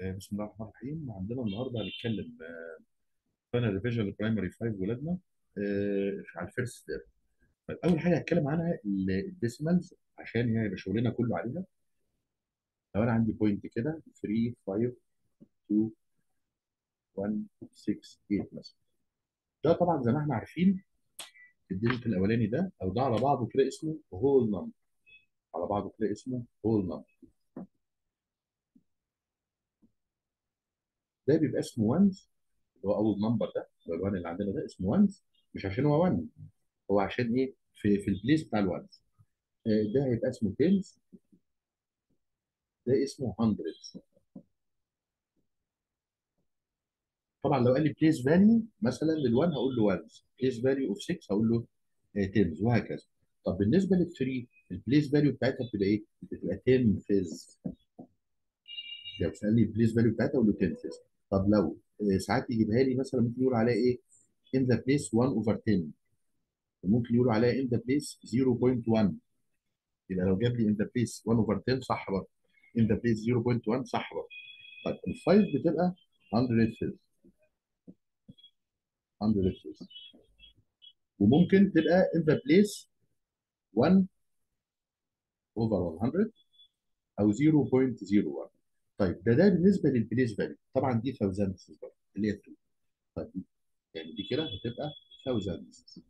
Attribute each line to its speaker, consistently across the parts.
Speaker 1: آه، بسم الله الرحمن الرحيم. عندنا النهارده هنتكلم فانا revision primary 5 ولادنا آه، على ال first step. طيب اول حاجة هتكلم عنها ال decimals عشان هي يبقى شغلنا كله عليها. لو أنا عندي point كده 3 5 2 1 6 8 مثلا. ده طبعا زي ما إحنا عارفين ال digit الأولاني ده أو ده على بعضه كده اسمه whole number على بعضه كده اسمه whole number ده بيبقى اسمه 1 اللي هو whole number ده ال1 اللي عندنا ده اسمه 1 مش عشان هو 1 هو عشان إيه؟ في في ال place بتاع ال1 ده هيبقى اسمه 10 ده اسمه 100 طبعا لو قال لي place value مثلا لل1 هقول له 1 place value of 6 هقول له 10 وهكذا. طب بالنسبة لل3 ال place value بتاعتها بتبقى إيه؟ بتبقى 10 ths لو سألني ال place value بتاعتها أقول له 10 ths طب لو آه، ساعات يجيبها لي مثلا ممكن يقول عليها إيه؟ in the place 1 over 10 وممكن يقولوا عليها in the place 0.1 يبقى لو جاب لي in the place 1 over 10 صح برضه. in the place 0.1 صح برضه. طيب ال5 بتبقى 100 ths 100ths وممكن تبقى in the place 1 over 100 أو 0.01 طيب ده ده بالنسبة لل place value طبعا دي thousandths اللي هي 2 طيب يعني دي كده هتبقى thousandths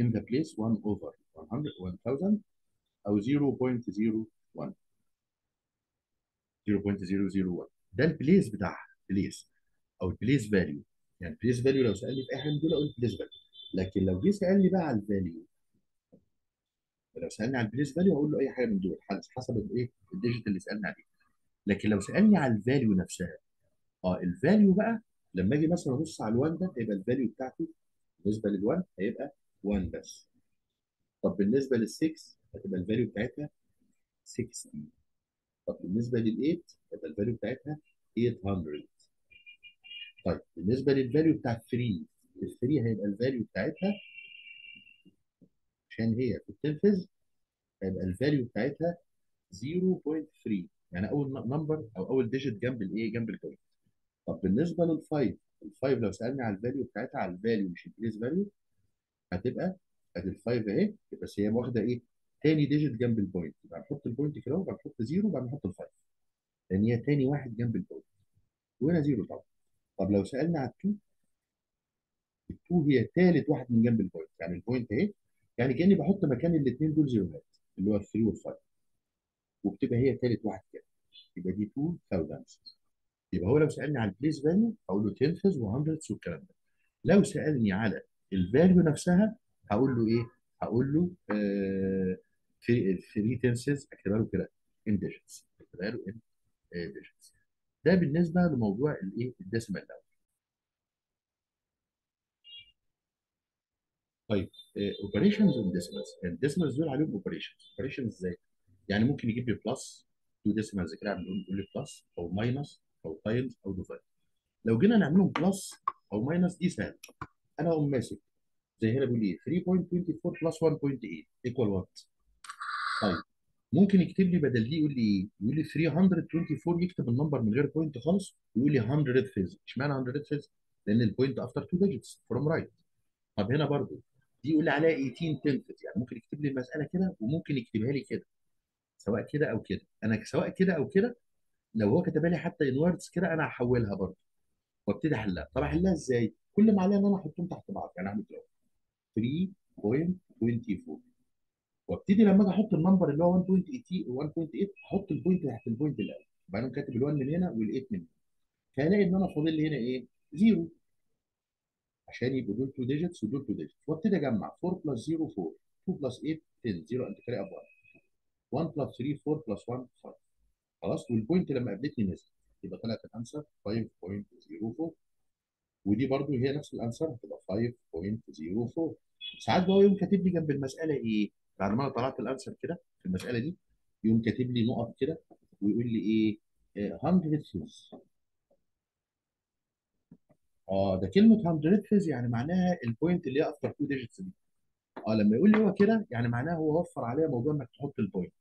Speaker 1: in the place 1 over 100 1000 أو 0.01 0.001 ده ال place بتاعها place أو ال place value يعني ال place value لو سألني في أي حاجة من دول أقول place value لكن لو جه سألني بقى على ال value لو سألني على ال place value أقول له أي حاجة من دول حسب الإيه ال digit اللي سالني عليه. لكن لو سألني على ال value نفسها آه ال value بقى لما أجي مثلا أبص على ال1 ده هيبقى ال value بتاعته بالنسبة لل1 هيبقى 1 بس. طب بالنسبة لل6 هتبقى ال value بتاعتها 60 طب بالنسبة لل8 هتبقى ال value بتاعتها 800 طيب بالنسبة لل value بتاع 3 ال 3 هيبقى ال value بتاعتها عشان هي ب tenths هيبقى ال value بتاعتها 0.3 يعني أول number أو أول digit جنب الايه جنب ال point طب بالنسبة لل5 ال5 لو سألني على ال value بتاعتها على ال value مش ال place value هتبقى ادي ال5 اهي بس هي واخدة إيه؟ تاني digit جنب ال point يبقى نحط ال point كده وبعد نحط zero وبعد نحط ال5 لأن هي تاني واحد جنب ال point وهنا zero طبعا. طب لو سألنا على ال2 ال2 هي ثالث واحد من جنب ال point يعني ال point اهي يعني كأني بحط مكان الاثنين دول zero هات اللي هو ال3 وال5 وبتبقى هي ثالث واحد كده. يبقى دي 2000 يبقى هو لو سألني على ال place value هقول له 10ths و100 والكلام ده. لو سألني على ال value نفسها هقول له إيه؟ هقول له آه في 3 tenths أكتبها له كده in digits أكتبها له in digits ده بالنسبة لموضوع الايه؟ ال decimal الأول طيب operations and decimals ال decimals دول عليهم operations operations إزاي؟ يعني ممكن يجيب لي plus 2 decimals كده نقول لي plus أو minus أو times أو divide لو جينا نعملهم plus أو minus دي سهل أنا أقوم ماسك زي هنا بيقول إيه 3.24 plus 1.8 equal what طيب ممكن يكتب لي بدل دي يقول لي إيه؟ يقول لي 324 يكتب ال number من غير point خالص ويقول لي 100ths اشمعنى 100ths؟ لأن ال point after 2 digits from right طب هنا برضو دي يقول لي عليها 18 tenths يعني. ممكن يكتب لي المسألة كده وممكن يكتبها لي كده سواء كده أو كده. أنا سواء كده أو كده لو هو كتبها لي حتى in words كده أنا هحولها برضه وأبتدي أحلها. طب أحلها إزاي؟ كل ما عليها إن أنا أحطهم تحت بعض. يعني أعمل كده. 3.24 وأبتدي لما أجي أحط ال number اللي هو 1.8 1.8 أحط ال point تحت ال point الأول. وبعدين كاتب ال1 من هنا وال8 من هنا. فهلاقي إن أنا فاضل لي هنا إيه؟ zero عشان يبقوا دول 2 digits ودول 2 digits وابتدي أجمع. 4 plus 0 4 2 plus 8 10 0 and carry up 1 1 plus 3 4 plus 1 5 خلاص؟ وال point لما قابلتني نزلت يبقى طلعت ال answer 5.04 ودي برضو هي نفس ال answer هتبقى 5.04 ساعات بقى يقوم كاتب لي جنب المسألة إيه؟ بعد ما أنا طلعت ال answer كده في المسألة دي يقوم كاتب لي نقط كده ويقول لي إيه؟ آه، 100ths آه ده كلمة 100ths يعني معناها ال point اللي هي after 2 digits دي. آه لما يقول لي هو كده يعني معناها هو وفر عليا موضوع إنك تحط ال point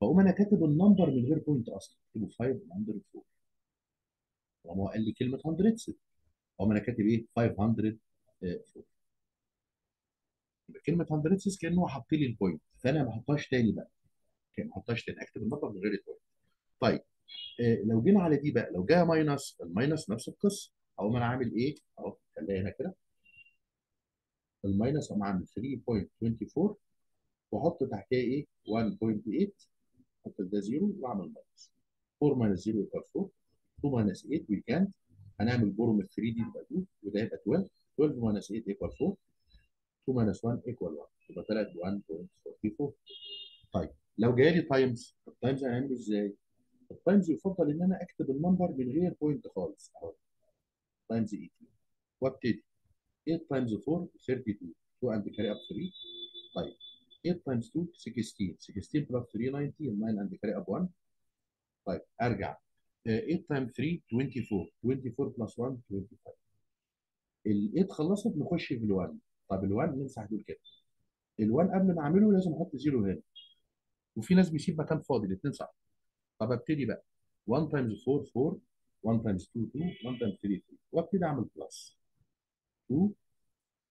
Speaker 1: فأقوم أنا كاتب ال number من غير point أصلا اكتبه 504 طالما هو قال لي كلمة 100 أقوم أنا كاتب إيه؟ 504 يبقى كلمة 100 كأنه هو حاط لي ال point فأنا ما أحطهاش تاني بقى. ما أحطهاش تاني. أكتب ال number من غير ال point طيب آه، لو جينا على دي بقى لو جاية minus ال minus نفس القصة. أقوم أنا عامل إيه؟ أهو خليها هنا كده. ال minus أقوم عامل 3.24 وأحط تحتها إيه؟ 1.8 أحط ده zero وأعمل minus 4 minus 0 يبقى 4 2 minus 8 وي كانت هنعمل borrow من 3 دي يبقى 2 وده يبقى 12 12 minus 8 يبقى 4 2 minus 1 equal 1 يبقى طلعت 1.44 طيب لو جاي لي times ال times هنعمله إزاي؟ ال times يفضل إن أنا أكتب ال number من غير point خالص أهو. times 18 وابتدي. 8 times 4 32 2 and carry up 3 طيب. 8 times 2 16 16 plus 3 19 9 and carry up 1 طيب. أرجع. 8 times 3 24 24 plus 1 25 ال 8 خلصت نخش في ال 1 طب ال 1 نمسح دول كده. ال 1 قبل ما أعمله لازم أحط zero هنا. وفي ناس بيسيب مكان فاضي الاثنين صح. طب أبتدي بقى. 1 times 4 4 1 times 2 2 1 times 3 3 وابتدي اعمل plus 2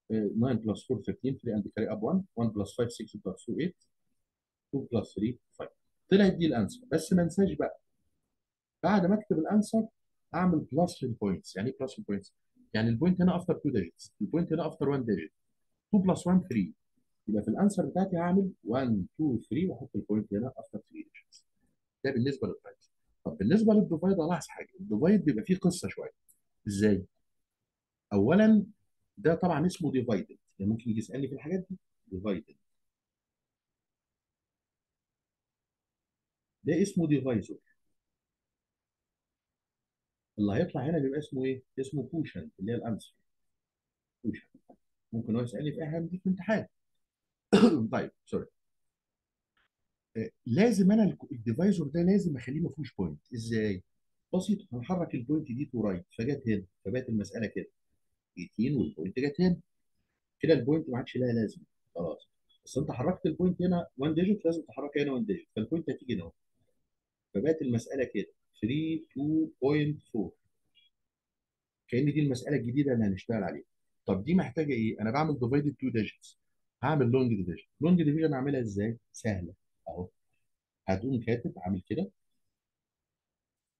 Speaker 1: 9 plus 4 13 3 and carry up 1 1 plus 5 6 plus 2 8 2 plus 3 5 طلعت دي ال answer بس ما انساش بقى. بعد ما اكتب ال answer أعمل plus لل points يعني إيه plus لل points؟ يعني ال point هنا after 2 digits ال point هنا after 1 digit 2 plus 1 3 يبقى في ال answer بتاعتي هعمل 1 2 3 وأحط ال point هنا after 3 digits ده بالنسبة لل times طب بالنسبة لل divide الاحظ حاجة. ال divide بيبقى فيه قصة شوية. إزاي؟ اولا ده طبعا اسمه dividend يعني ممكن يجي يسألني في الحاجات دي. divided ده اسمه divisor اللي هيطلع هنا بيبقى اسمه إيه؟ اسمه quotient اللي هي ال answer quotient ممكن هو يسألني في أي حاجة في امتحان. طيب sorry آه، لازم أنا ال divisor ده لازم أخليه ما فيهوش point إزاي؟ بسيط هنحرك ال point دي to right فجت هنا فبقت المسألة كده. 18 وال point جت هنا. كده ال point ما عادش لها لازمة. خلاص. بس أنت حركت ال point هنا 1 digit لازم تحركها هنا 1 digit فال point هتيجي هنا فبقت المسألة كده. 3 2.4 كأن دي المسألة الجديدة اللي هنشتغل عليها. طب دي محتاجة إيه؟ أنا بعمل divided 2 digits هعمل long division long division أعملها إزاي؟ سهلة. أهو. هتقوم كاتب عامل كده.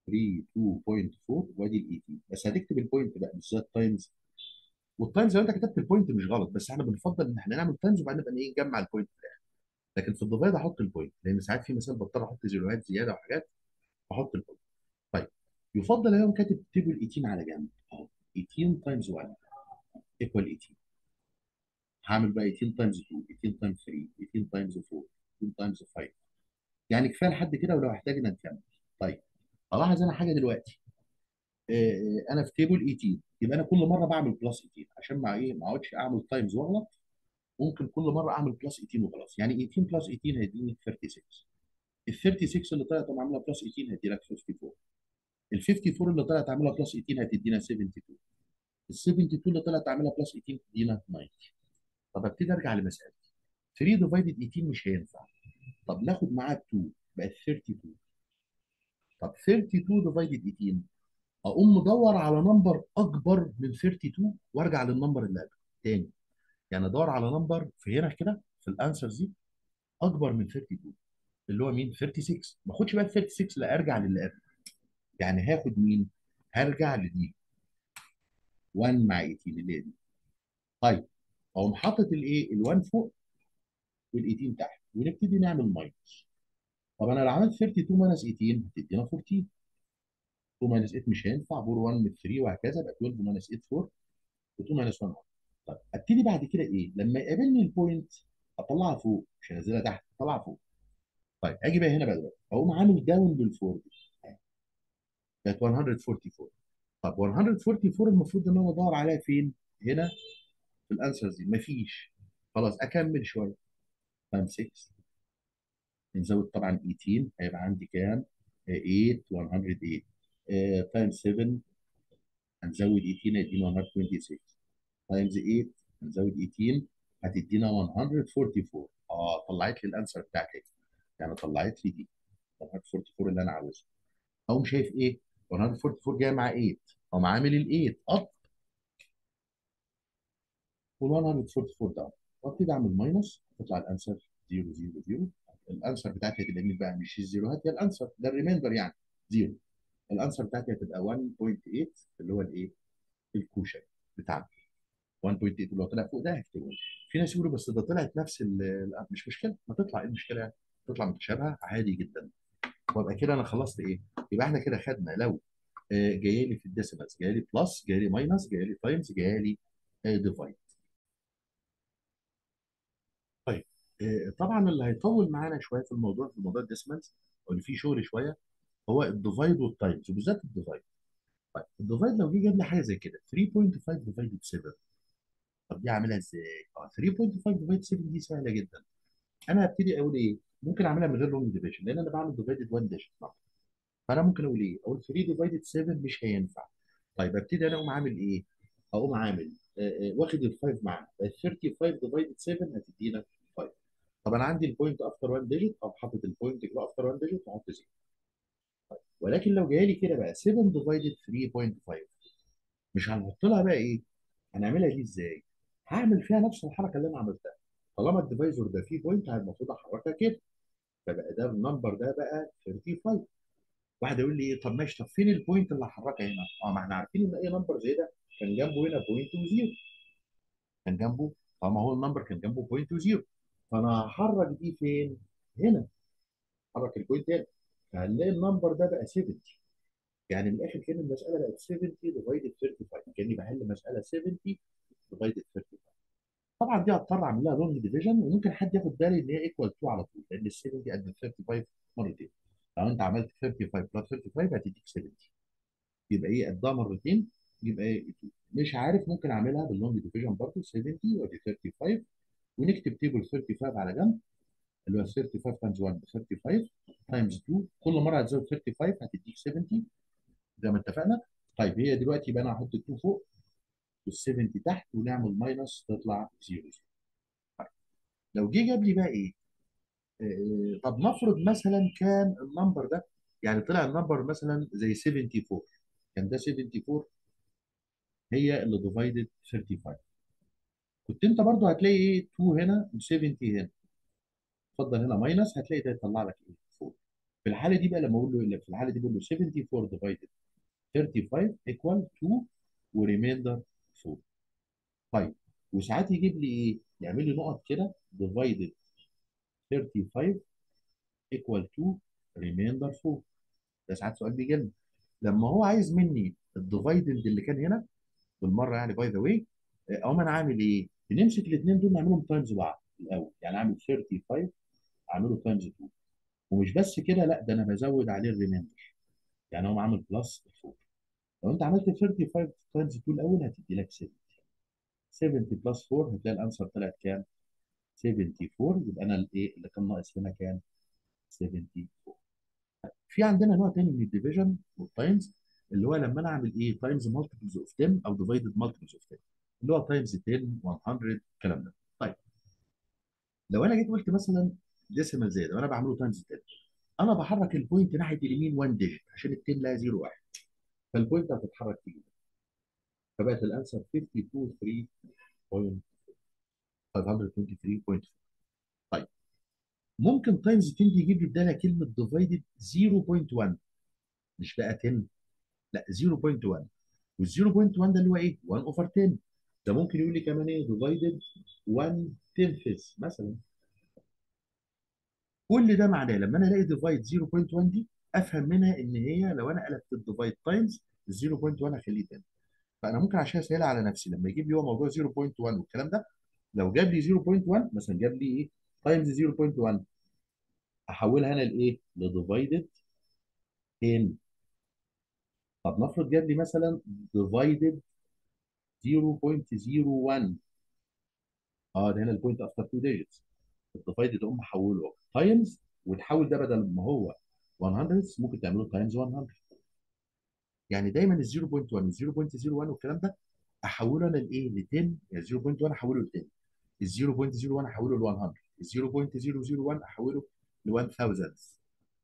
Speaker 1: 3 2.4 وأدي ال 18 بس هتكتب ال point بقى مش زي ال times وال times لو انت كتبت ال point مش غلط بس إحنا بنفضل إن إحنا نعمل times وبعدين نبقى إيه نجمع ال point في الآخر. لكن في ال divide أحط ال point لأن ساعات في مثال بضطر أحط zeroهات زيادة وحاجات أحط ال point. طيب يفضل يوم كاتب table 18 على جنب. أهو 18 times 1 equal 18 هعمل بقى 18 times 2 18 times 3 18 times 4 18 times 5 يعني كفاية لحد كده ولو احتاجنا نكمل. طيب ألاحظ أنا حاجة دلوقتي. آه، أنا في table 18 يبقى أنا كل مرة بعمل plus 18 عشان مع إيه ما أقعدش أعمل times وأغلط ممكن كل مرة أعمل plus 18 وخلاص. يعني 18 plus 18 هيديني 36 ال 36 اللي طلعت عاملها plus 18 هيدي لك 54 ال 54 اللي طلعت عاملها plus 18 هتدينا 72 ال 72 اللي طلعت عاملها plus 18 تدينا 90 طب أبتدي أرجع لمسألتي. 3 divided 18 مش هينفع. طب ناخد معاه 2 بقت 32 طب 32 divided 18 أقوم مدور على number أكبر من 32 وأرجع لل number اللي قبله تاني. يعني أدور على number في هنا كده في ال answers دي أكبر من 32 اللي هو مين؟ 36 ما أخدش بقى 36 لا أرجع للي قبله. يعني هاخد مين؟ هرجع لدي 1 مع 18 اللي هي دي. طيب أقوم حاطط الايه ال1 فوق وال18 تحت ونبتدي نعمل minus طب أنا لو عملت 32 minus 18 هتدينا 14 2 minus 8 مش هينفع borrow 1 من 3 وهكذا يبقى 12 minus 8 4 و2 minus 1 1 طب ابتدي بعد كده إيه؟ لما يقابلني ال point أطلعها فوق مش هنزلها تحت أطلعها فوق. طيب أجي بقى هنا بقى دلوقتي. أقوم عامل down بال four دي. بقت 144 طب 144 المفروض إن أنا ادور عليها فين؟ هنا في ال answers دي. مفيش. خلاص أكمل شوية. times 6 نزود طبعا 18 هيبقى عندي كام؟ 8 108 times 7 هنزود 18 هيدينا 126 times 8 هنزود 18 هتدينا 144 آه طلعت لي ال answer بتاعتي. يعني طلعت لي دي. 144 اللي أنا عاوزها. أقوم شايف إيه؟ 144 جاية مع 8 أقوم عامل ال 8 up وال 144 down وابتدي أعمل minus تطلع ال answer 0 0 0 ال answer بتاعتي هتبقى مين بقى؟ مش ال zeroهات هي ال answer. ده ال remainder يعني. 0 ال answer بتاعتي هتبقى 1.8 اللي هو الإيه؟ ال quotient بتاعنا 1.8 اللي هو طلع فوق ده هكتبه في ناس يقولوا بس ده طلعت نفس ال مش مشكلة. ما تطلع إيه المشكلة يعني؟ تطلع متشابهة عادي جدا. وأبقى كده أنا خلصت إيه؟ يبقى إحنا كده خدنا لو آه، جاية لي في ال decimals جاية لي plus جاية لي minus جاية لي times جاية لي divide طيب آه، طبعا اللي هيطول معانا شوية في الموضوع في موضوع ال decimals واللي فيه شغل شوية هو ال divide وال times وبالذات ال divide طيب ال divide لو جه جاب لي حاجة زي كده 3.5 divided 7 طب دي اعملها إزاي؟ آه 3.5 divide 7 دي سهلة جدا أنا هبتدي أقول إيه؟ ممكن أعملها من غير long division لأن أنا بعمل divided 1 digit فأنا ممكن أقول إيه؟ أقول 3 divided 7 مش هينفع طيب ابتدي أنا أقوم عامل إيه؟ أقوم عامل آه، آه، واخد ال 5 معاه ال 35 divided 7 هتدينا 5 طب أنا عندي ال point after 1 digit أو حاطط ال point after 1 digit وأحط 0 ولكن لو جاي لي كده بقى 7 divided 3.5 مش هنحط لها بقى إيه؟ هنعملها دي إزاي؟ هعمل فيها نفس الحركة اللي أنا عملتها طالما ال divisor ده فيه point المفروض أحركها كده فبقى ده ال number ده بقى 35 واحد يقول لي طب ماشي طب فين ال point اللي هحركها هنا؟ آه ما إحنا عارفين إن أي number زي ده كان جنبه هنا point و zero كان جنبه طالما هو ال number كان جنبه point و zero فأنا هحرك دي فين؟ هنا حرك ال point هنا فهنلاقي ال number ده بقى 70 يعني من الآخر كده المسألة بقت 70 divided 35 كأني بحل مسألة 70 divided 35 طبعا دي هضطر اعمل لها long division وممكن حد ياخد باله إن هي equal 2 على طول لأن ال 70 قد ال 35 مرتين. لو أنت عملت 35 plus 35 هتديك 70 يبقى إيه؟ قدها مرتين. يبقى إيه؟ 2 مش عارف ممكن أعملها بال long division برضه 70 وأدي 35 ونكتب table 35 على جنب. اللي هو 35 times 1 ب 35 times 2 كل مرة هتزود 35 هتديك 70 زي ما اتفقنا. طيب هي دلوقتي يبقى أنا هحط ال 2 فوق وال 70 تحت ونعمل minus تطلع 0 طيب لو جه جاب لي بقى إيه؟ آه، طب نفرض مثلا كان ال number ده يعني طلع ال number مثلا زي 74 كان ده 74 هي اللي divided 35 كنت أنت برضو هتلاقي إيه؟ 2 هنا و70 هنا. اتفضل هنا minus هتلاقي ده يطلع لك إيه؟ 4 في الحالة دي بقى لما أقول له؟ في الحالة دي بقول له 74 divided 35 equal 2 و remainder 4 طيب وساعات يجيب لي إيه؟ يعمل لي نقط كده divided 35 equal 2 remainder 4 ده ساعات سؤال بيجي لنا. لما هو عايز مني ال divided اللي كان هنا بالمرة يعني by the way أقوم أنا عامل إيه؟ بنمسك الاثنين دول نعملهم times بعض الأول. يعني أعمل 35 اعمله times 2 ومش بس كده لا ده أنا بزود عليه ال remainder يعني اقوم عامل plus 4 لو انت عملت 35 times 2 الأول هتدي لك 70 70 plus 4 هتلاقي ال answer طلعت كام؟ 74 يبقى أنا الإيه؟ اللي كان ناقص هنا كام؟ 74 في عندنا نوع تاني من ال division وال times اللي هو لما أنا أعمل إيه؟ times multiples of 10 أو divided multiples of 10 اللي هو times 10 100 الكلام ده. طيب. لو أنا جيت قلت مثلا decimal ده وأنا بعمله times 10 أنا بحرك ال point ناحية اليمين 1 digit عشان ال 10 لها 0 1 فال point هتتحرك كده فبقت ال answer 523.523.4 طيب. ممكن times 10 دي يجيب لي بدالها كلمة divided 0.1 مش بقى 10 لا 0.1 وال 0.1 ده اللي هو إيه؟ 1 over 10 ده ممكن يقول لي كمان إيه؟ divided 1 tenth مثلا. كل ده معناه لما أنا ألاقي divide 0.1 دي أفهم منها إن هي لو أنا قلبت ال divide times ال 0.1 هخليه 10 فأنا ممكن عشان أسهلها على نفسي لما يجيب لي هو موضوع 0.1 والكلام ده لو جاب لي 0.1 مثلا جاب لي إيه؟ times 0.1 أحولها أنا لإيه؟ ل divided 10 طب نفرض جاب لي مثلا divided 0.01 آه ده هنا ال point after 2 digits ال divided تقوم محوله times وتحول ده بدل ما هو 100 ممكن تعمله times 100 يعني دايما ال 0.1 وال 0.01 والكلام ده أحوله أنا لإيه؟ ل 10 يعني 0.1 أحوله ل 10 ال 0.01 أحوله ل 100 ال 0.001 أحوله ل 1000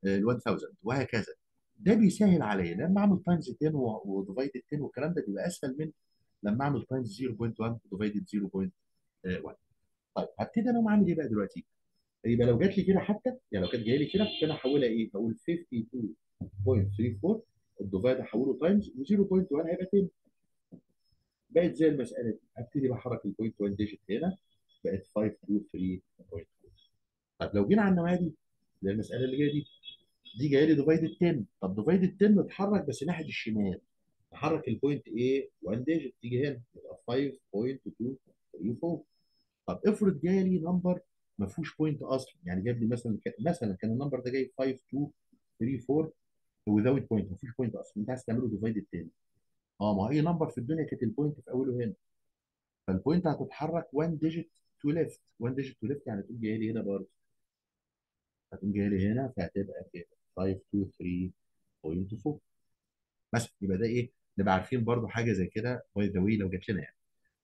Speaker 1: ل 1000 وهكذا. ده بيسهل عليا. لما أعمل times 10 و divided 10 والكلام ده بيبقى أسهل من لما أعمل times 0.1 و divided 0.1 طيب هبتدي أنا اعمل إيه بقى دلوقتي؟ يبقى لو جات لي كده حتى يعني لو كانت جاية لي كده كنت أنا احولها إيه؟ هقول 52.34 ال divide احوله times و0.1 هيبقى 10 بقت زي المسألة دي. ابتدي بحرك ال point 1 digit هنا بقت 523.4 طب لو جينا على النوعيه دي هي المسألة اللي جاية دي دي جاية لي divided 10 طب divided 10 اتحرك بس ناحية الشمال. نحرك ال point إيه 1 digit تيجي هنا يبقى 5.234 طب افرض جاي لي number ما فيهوش point أصلا. يعني جاب لي مثلا مثلا كان ال number ده جاي 5234 without point ما فيهوش point أصلا. أنت عايز تعمله divided 10 آه ما أي number في الدنيا كانت ال point في أوله هنا. فال point هتتحرك 1 digit to left 1 digit to left يعني تقوم جاية لي هنا برضه. هتقوم جاية لي هنا فهتبقى كده 523.4 مثلا يبقى ده إيه؟ نبقى عارفين برضه حاجة زي كده by the way لو جات لنا يعني.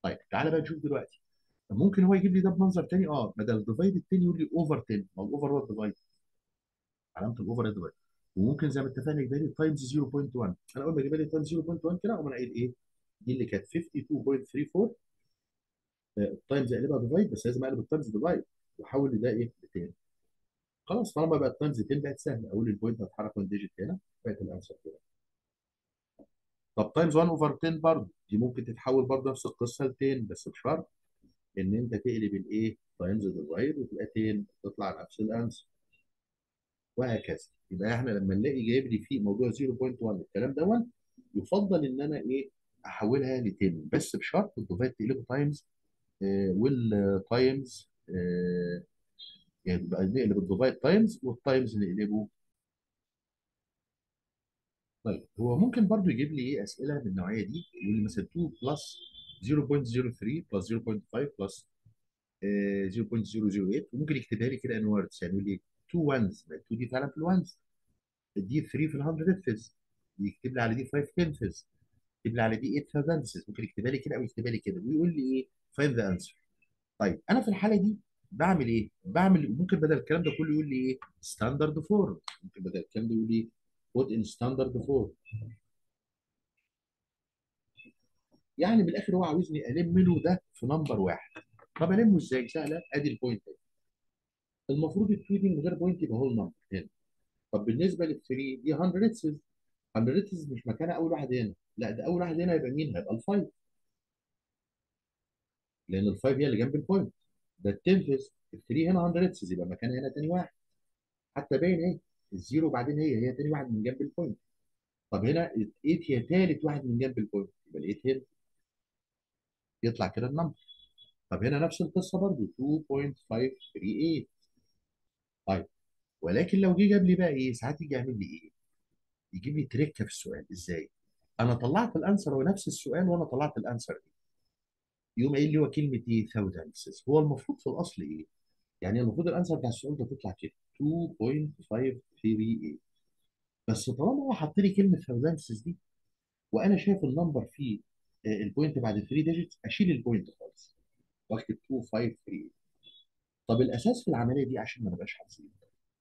Speaker 1: طيب تعالى بقى نشوف دلوقتي. طب ممكن هو يجيب لي ده بمنظر تاني؟ آه بدل divide التاني يقول لي over 10 ما ال over هو ال divide علامة ال over ال divide وممكن زي ما اتفقنا يجيب لي times 0.1 أنا أول ما يجيب لي times 0.1 كده أقوم أنا قايل إيه؟ دي اللي كانت 52.34 ال times أقلبها divide بس لازم أقلب ال times divide وأحول ده إيه؟ ل 10 خلاص طالما بقت times 10 بقت سهلة أقول ال point هتحرك 1 digit هنا بقت ال answer كده. طب times 1 over 10 برضه. دي ممكن تتحول برضه نفس القصة ل 10 بس بشرط إن أنت تقلب الإيه؟ times divide وتبقى 10 تطلع نفس ال answer وهكذا. يبقى إحنا لما نلاقي جايب لي فيه موضوع 0.1 الكلام دوت يفضل إن أنا إيه؟ أحولها ل 10 بس بشرط ال divide تقلبه times آه وال times آه يعني بقى نقلب ال divide times وال times نقلبه. طيب هو ممكن برضو يجيب لي إيه أسئلة من النوعية دي؟ يقول لي مثلا 2 plus 0.03 plus 0.5 plus 0.008 وممكن يكتبها لي كده in words يعني يقول لي 2 ones 2 دي فعلا في ال ones دي 3 في ال 100 فيز يكتب لي على دي 5 10 فيز يكتب لي على دي 8000 فيز ممكن يكتبها لي كده أو يكتبها لي كده. ويقول لي إيه؟ find the answer طيب أنا في الحالة دي بعمل إيه؟ بعمل ممكن بدل الكلام ده كله يقول لي إيه؟ standard form ممكن بدل الكلام ده يقول لي put in standard form يعني من الآخر هو عاوزني ألم منه ده في number واحد. طب ألمه إزاي؟ سهله أدي ال point المفروض ال 2 دي من غير point يبقى هو ال number هنا. طب بالنسبة لل 3 دي hundredths hundredths مش مكانها أول واحد هنا. لا ده أول واحد هنا يبقى مين؟ هيبقى ال 5 لأن ال 5 هي اللي جنب ال point ده ال tenths ال 3 هنا hundredths يبقى مكانها هنا تاني واحد. حتى باين اهي ال zero بعدين هي هي تاني واحد من جنب ال point طب هنا ال 8 هي تالت واحد من جنب ال point يبقى ال 8 هنا. يطلع كده ال number. طب هنا نفس القصة برضه 2.538 طيب ولكن لو جه جاب لي بقى إيه؟ ساعات يجي يعمل لي إيه؟ يجيب لي تريكة في السؤال. إزاي؟ أنا طلعت ال answer هو نفس السؤال وأنا طلعت ال answer دي. يقوم قايل لي هو كلمة إيه؟ thousandths هو المفروض في الأصل إيه؟ يعني المفروض ال answer بتاع السؤال ده تطلع كده 2.538 بس طالما هو حط لي كلمة thousandths دي وأنا شايف ال number فيه ال point بعد 3 digits أشيل ال point خالص. واكتب 253 طب الأساس في العملية دي عشان ما نبقاش حافظين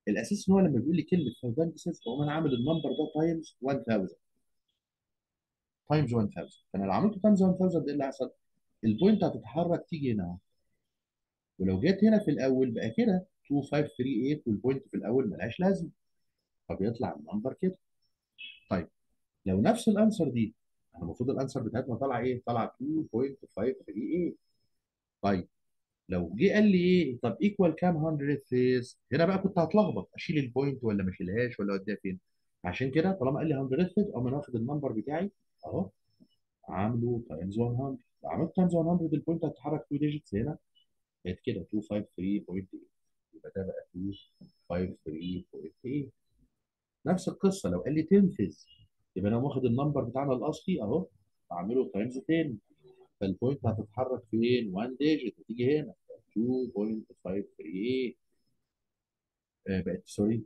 Speaker 1: الأساس إن هو لما بيقول لي كلمة thousandths فهو أنا عامل ال number ده times 1000 times 1000 فأنا لو عملته times 1000 إيه اللي هيحصل؟ ال point هتتحرك تيجي هنا. ولو جت هنا في الأول بقى كده 2538 وال point في الأول ملهاش لازمة. فبيطلع ال number كده. طيب لو نفس ال answer دي المفروض ال answer بتاعتنا طالعه إيه؟ طالعه 2.538 طيب لو جه قال لي إيه؟ طب equal كام 100 فيز هنا بقى كنت هتلخبط أشيل ال point ولا ما أشيلهاش ولا أوديها فين؟ عشان كده طالما قال لي 100 فيز أقوم أنا واخد ال number بتاعي أهو عامله times 100 لو عملت times 100 ال point هتتحرك 2 digits هنا بقت كده 253.8 يبقى ده بقى 253.8 نفس القصة لو قال لي tenths يبقى أنا واخد ال number بتاعنا الأصلي أهو أعمله times 10 فال point هتتحرك فين؟ 1 digit هتيجي هنا. 2.538 آه بقت sorry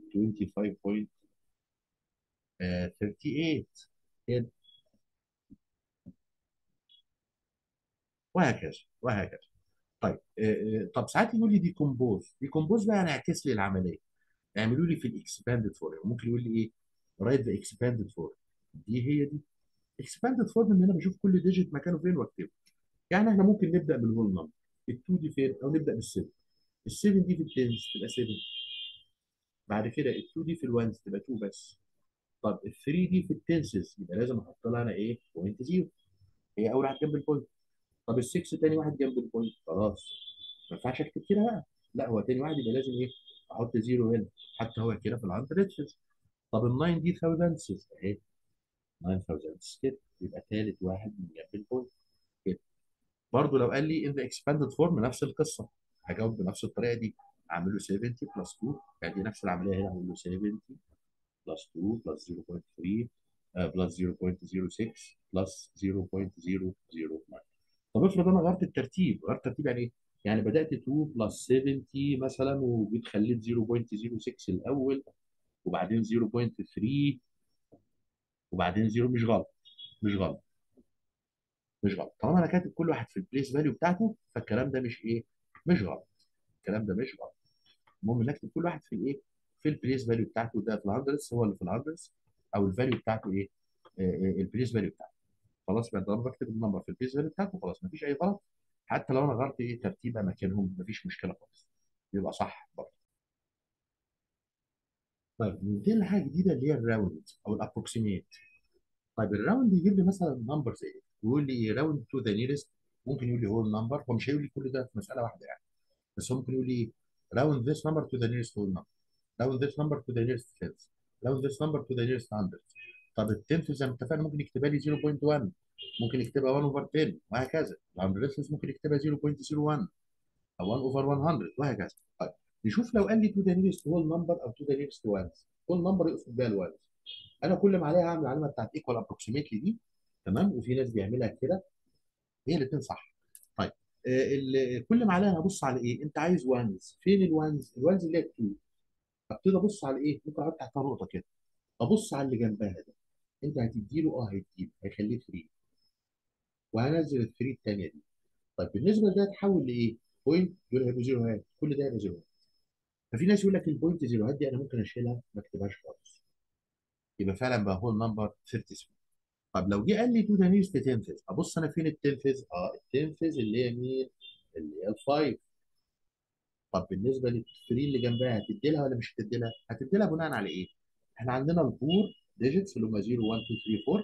Speaker 1: 25.38 كده وهكذا وهكذا. طيب آه طب ساعات يقول لي decompose decompose بقى اعكس لي العملية. اعملوا لي في ال expanded form ممكن يقول لي إيه؟ write the expanded form دي هي دي. expanded form إن أنا بشوف كل digit مكانه فين وأكتبه. يعني إحنا ممكن نبدأ بال whole number ال2 دي فين؟ أو نبدأ بال7 ال7 دي في ال tens تبقى 7 بعد كده ال2 دي في ال ones تبقى 2 بس. طب ال3 دي في ال tenths يبقى لازم أحط لها أنا إيه؟ point 0 هي أول واحد جنب ال point طب ال6 تاني واحد جنب ال point خلاص. ما ينفعش أكتب كده بقى. لا هو تاني واحد يبقى لازم إيه؟ أحط 0 هنا. حتى هو كده في ال hundredths طب ال9 دي thousandths أهي. 9000 كده يبقى ثالث واحد من جنب ال point كده. برضه لو قال لي in the expanded form نفس القصة هجاوب بنفس الطريقة دي. أعمل له 70 plus 2 يعني نفس العملية هنا هقول له 70 plus 2 plus 0.3 plus 0.06 plus 0.009 طب افرض أنا غيرت الترتيب. غيرت الترتيب يعني إيه؟ يعني بدأت 2 plus 70 مثلا وجيت خليت 0.06 الأول وبعدين 0.3 وبعدين 0 مش غلط. مش غلط. مش غلط. طالما أنا كاتب كل واحد في ال place value بتاعته فالكلام ده مش إيه؟ مش غلط. الكلام ده مش غلط. المهم نكتب كل واحد في الايه في ال place value بتاعته. ده في ال hundredths هو اللي في ال hundredths أو ال value بتاعته إيه؟ ال place value بتاعته. خلاص بقى طالما بكتب ال number في ال place value بتاعته خلاص مفيش أي غلط. حتى لو أنا غيرت إيه؟ ترتيب اماكنهم مفيش مشكلة خالص. يبقى صح برضه. طيب ننتقل لحاجه جديدة اللي هي ال round أو ال approximate طيب ال round يجيب لي مثلا number زي إيه؟ يقول لي round to the nearest ممكن يقول لي whole number هو مش هيقول لي كل ده في مسألة واحدة يعني. بس هو ممكن يقول لي round this number to the nearest whole number round this number to the nearest tenth round this number to the nearest 100 طب ال tenth زي ما اتفقنا ممكن يكتبها لي 0.1 ممكن يكتبها 1 over 10 وهكذا. ممكن يكتبها 0.01 أو 1 over 100 وهكذا. طيب نشوف لو قال لي to the nearest whole number أو to the nearest ones whole number يقصد بيها ال ones أنا كل ما عليها هعمل العلامه بتاعت equal approximately دي. تمام؟ وفي ناس بيعملها كده. هي الاثنين صح طيب آه كل ما عليها هبص على إيه؟ أنت عايز ones فين ال ones ال ones اللي هي 2 ابتدي أبص على إيه؟ ممكن أحط تحتها نقطة كده. أبص على اللي جنبها ده. أنت هتديله آه هيديله. هيخليه three وهنزل ال three الثانية دي. طيب بالنسبة لده تحول لإيه؟ point دول هيبقوا زيروهات كل ده هيبقى زيروهات ففي ناس يقول لك ال point زيروهات دي أنا ممكن أشيلها ما أكتبهاش خالص. يبقى فعلا بقى هو ال number 37 طب لو جه قال لي to the nearest tenths أبص أنا فين ال tenths آه ال tenths اللي هي مين؟ اللي هي ال five. طب بالنسبة لل three اللي جنبها هتدي لها ولا مش هتدي لها هتدي لها بناء على إيه؟ إحنا عندنا البور digits اللي هم 0 1 2 3 4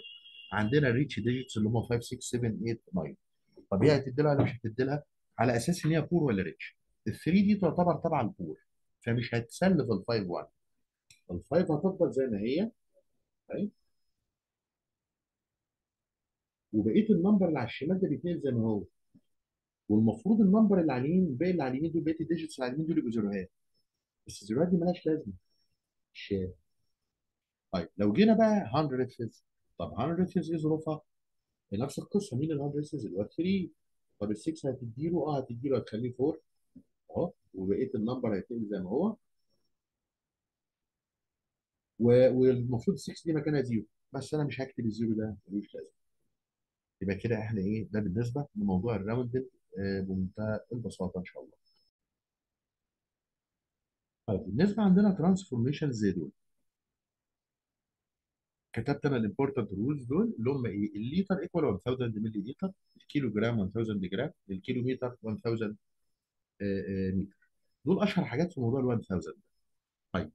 Speaker 1: عندنا ال rich digits اللي هم 5 6 7 8 9 طب هي هتدي لها ولا مش هتدي لها على أساس إن هي poor ولا rich ال three دي تعتبر تبع ال poor فمش هتسلف ال five 1 ال five هتفضل زي ما هي. طيب. وبقيه ال number اللي على الشمال ده بيتنقل زي ما هو. والمفروض ال number اللي على اليمين الباقي اللي على اليمين دول بقيه ال digits اللي على اليمين دول يبقوا zeroهات بس الزيروهات دي مالهاش لازمة. مش طيب لو جينا بقى 100 فيز طب 100 فيز إيه ظروفها؟ نفس القصة. مين ال 100 فيز اللي هو 3 طب ال 6 هتديله آه هتديله هتخليه 4 أهو وبقية النمبر هيتنقل زي ما هو والمفروض 6 دي مكانها زيرو بس أنا مش هكتب الزيرو ده ملوش لازمة يبقى كده إحنا إيه ده بالنسبة لموضوع الراوندد آه بمنتهى البساطة إن شاء الله. طيب بالنسبة عندنا transformation زي دول كتبت أنا ال important rules دول اللي هم إيه؟ الليتر equal 1000 ملي لتر الكيلو جرام 1000 جرام الكيلو متر 1000 آه آه متر دول أشهر حاجات في موضوع ال 1000 ده. طيب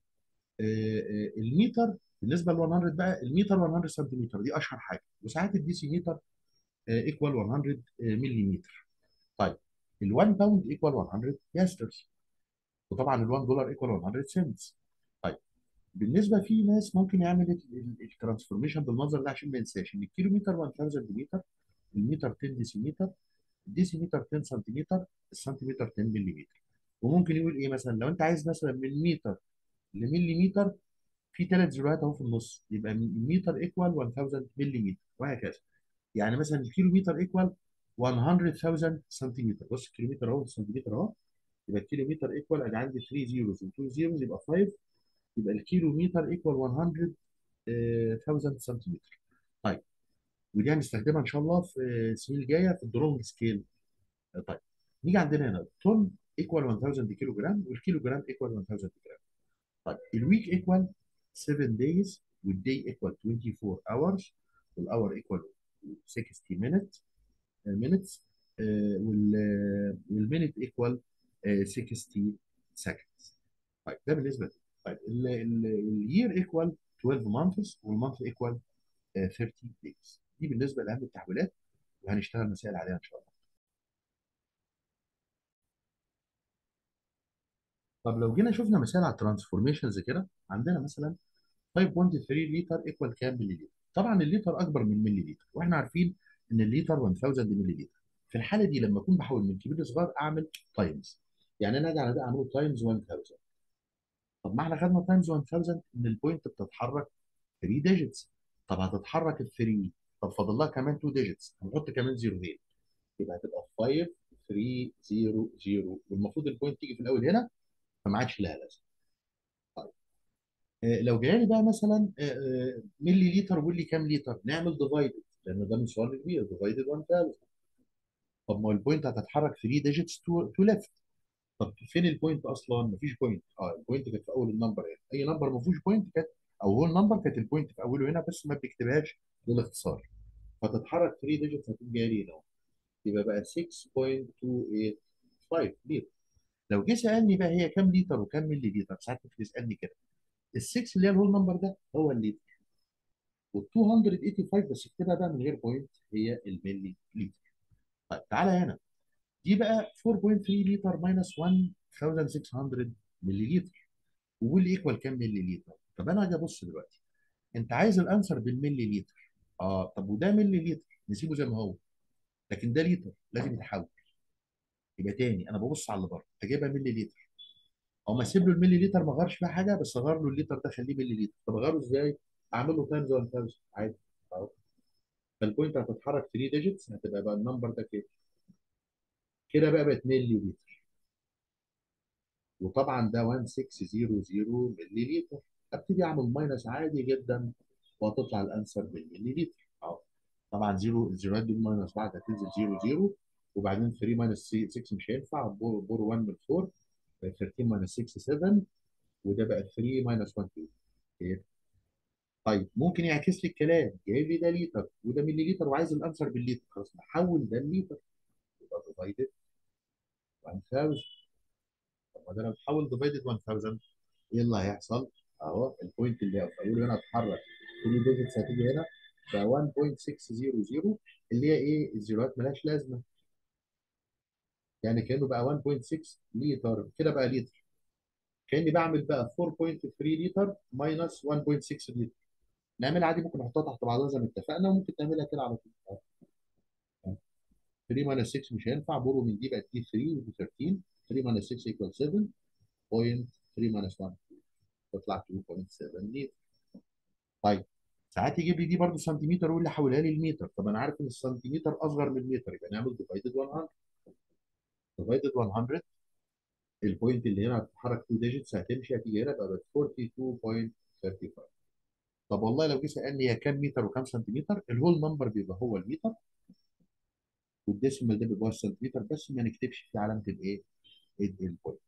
Speaker 1: المتر بالنسبة ل 100 بقى المتر 100 سنتيمتر دي أشهر حاجة. وساعات الديسي متر equal 100 ملي متر طيب ال 1 pound equal 100 piasters وطبعا ال 1 dollar equal 100 cents طيب بالنسبة في ناس ممكن يعمل ال transformation بالمنظر ده عشان ما ينساش إن الكيلو متر 1000 متر المتر 10 ديسيمتر الديسيمتر 10 سنتيمتر السنتيمتر 10 ملي متر وممكن يقول إيه مثلا؟ لو أنت عايز مثلا من متر لملي متر في ثلاث zeroهات أهو في النص. يبقى المتر equal 1000 ملي متر وهكذا. يعني مثلا الكيلو متر equal 100000 سنتيمتر. بص الكيلومتر أهو سنتيمتر أهو. يبقى الكيلو متر equal ادي عندي 3 zeros و2 zeros يبقى 5 يبقى الكيلو متر equal 100000 سنتيمتر. ودي هنستخدمها إن شاء الله في السنين الجاية في ال drawing scale. طيب نيجي عندنا هنا الطن equal 1000 كيلو جرام والكيلو جرام equal 1000 جرام طيب ال week equal 7 days وال day equal 24 hours وال hour equal 60 minutes minutes وال minute equal 60 seconds. طيب ده بالنسبة لي. طيب ال year equal 12 months وال month equal 30 days. دي بالنسبة لأهم التحويلات وهنشتغل مسائل عليها إن شاء الله. طب لو جينا شفنا مثال على ال transformations كده عندنا مثلا 5.3 لتر equal كام ملي لتر طبعا الليتر أكبر من ملي لتر وإحنا عارفين إن الليتر 1000 ملي لتر في الحالة دي لما أكون بحول من كبير لصغير أعمل times يعني أنا أجي على ده أعمله times 1000 طب ما إحنا خدنا times 1000 إن ال point بتتحرك 3 digits طب هتتحرك ال 3 طب فاضل لها كمان 2 digits هنحط كمان zeroين يبقى هتبقى 5 3 0 0 والمفروض ال point تيجي في الأول هنا فما عادش لها لازمة. طيب. آه، لو جالي بقى مثلا ملي لتر واللي كام لتر نعمل divided لأن ده من صغير لكبير divided 1000 طب ما هو ال point هتتحرك 3 digits to left طب فين ال point أصلا؟ مفيش point آه ال point كانت في أول ال number يعني أي number ما فيهوش point كانت أو هو ال number كانت ال point في أوله هنا بس ما بنكتبهاش. للاختصار فتتحرك 3 digits جاية لي هنا يبقى بقى 6.285 لتر لو جه سألني بقى هي كام لتر وكام ملي لتر ساعات ممكن يسألني كده. ال 6 اللي هي ال whole number ده هو الليتر. وال 285 بس اكتبها بقى من غير point هي الملي لتر طيب تعالى هنا. دي بقى 4.3 لتر minus 1600 ملي لتر وقول لي equal كام ملي لتر طب أنا هاجي أبص دلوقتي. أنت عايز ال answer بالملي لتر آه طب وده ملي لتر نسيبه زي ما هو. لكن ده لتر لازم يتحول. يبقى تاني. أنا ببص على اللي بره. هجيبها ملي لتر أو ما أسيب له الملي لتر ما غيرش فيها حاجة بس أغير له اللتر ده خليه ملي لتر طب أغيره إزاي؟ أعمل له times 1000 عادي. فال point هتتحرك 3 digits هتبقى بقى ال number ده كده. كده بقى بقت ملي لتر وطبعا ده 1600 ملي لتر أبتدي أعمل minus عادي جدا. وهتطلع ال answer بالملي لتر اهو طبعا zero ال zeroات دي minus بعض هتنزل 0 0 وبعدين 3 minus 6 مش هينفع. borrow, borrow 1 من 4 13 minus 6 7 وده بقى 3 minus 1 2 إيه؟ طيب ممكن يعكس لي الكلام. جايب لي ده لتر وده ملي لتر وعايز ال answer باللتر خلاص نحول ده لتر يبقى divided 1000 طب ما ده لو تحول divided 1000 إيه اللي هيحصل؟ أهو ال point اللي في اوله هنا أتحرك. كل digits هتيجي هنا ب 1.600 اللي هي إيه؟ ال zeroات مالهاش لازمة. يعني كأنه بقى 1.6 لتر. كده بقى لتر. كأني بعمل بقى 4.3 لتر minus 1.6 لتر. نعمل عادي ممكن نحطها تحت بعضها زي ما اتفقنا وممكن تعملها كده على طول. 3 minus 6 مش هينفع borrow من دي بقت دي 3 ودي 13 3 minus 6 equal 7 point 3 minus 1 تطلع 2.7 لتر. طيب. ساعات يجيب لي دي برضه سنتيمتر ويقول لي حولها لي المتر طب أنا عارف إن السنتيمتر أصغر من المتر يبقى نعمل divided 100 divided 100 ال point اللي هنا هتتحرك 2 digits هتمشي هتيجي هنا بقى 42.35 طب والله لو جه سألني هي كام متر وكام سنتيمتر ال whole number بيبقى هو المتر وال decimal ده بيبقى هو السنتيمتر بس ما نكتبش فيه علامة الايه؟ ال point.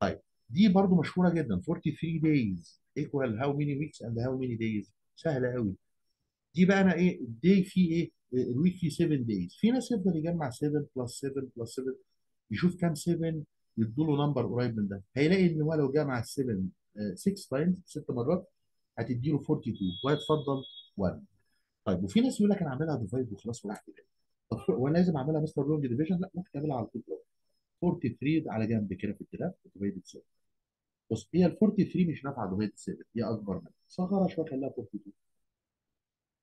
Speaker 1: طيب دي برضو مشهورة جدا 43 days equal how many weeks and how many days سهلة قوي دي بقى أنا إيه ال day فيه إيه ال week فيه 7 days. في ناس يفضل يجمع 7 plus 7 plus 7 يشوف كام 7 يدوا له number قريب من ده. هيلاقي إن هو لو جمع 7 6 times 6 مرات هتدي له 42 وهيتفضل 1 طيب وفي ناس يقول لك أنا اعملها divide وخلاص وراح كده طب وأنا لازم أعملها مستر long division لا ممكن تعملها على طول 43 على جنب كده في ال draft divide 7 بص هي ال 43 مش نافعة divide 7 هي أكبر منها. صغرها شوية خليها 42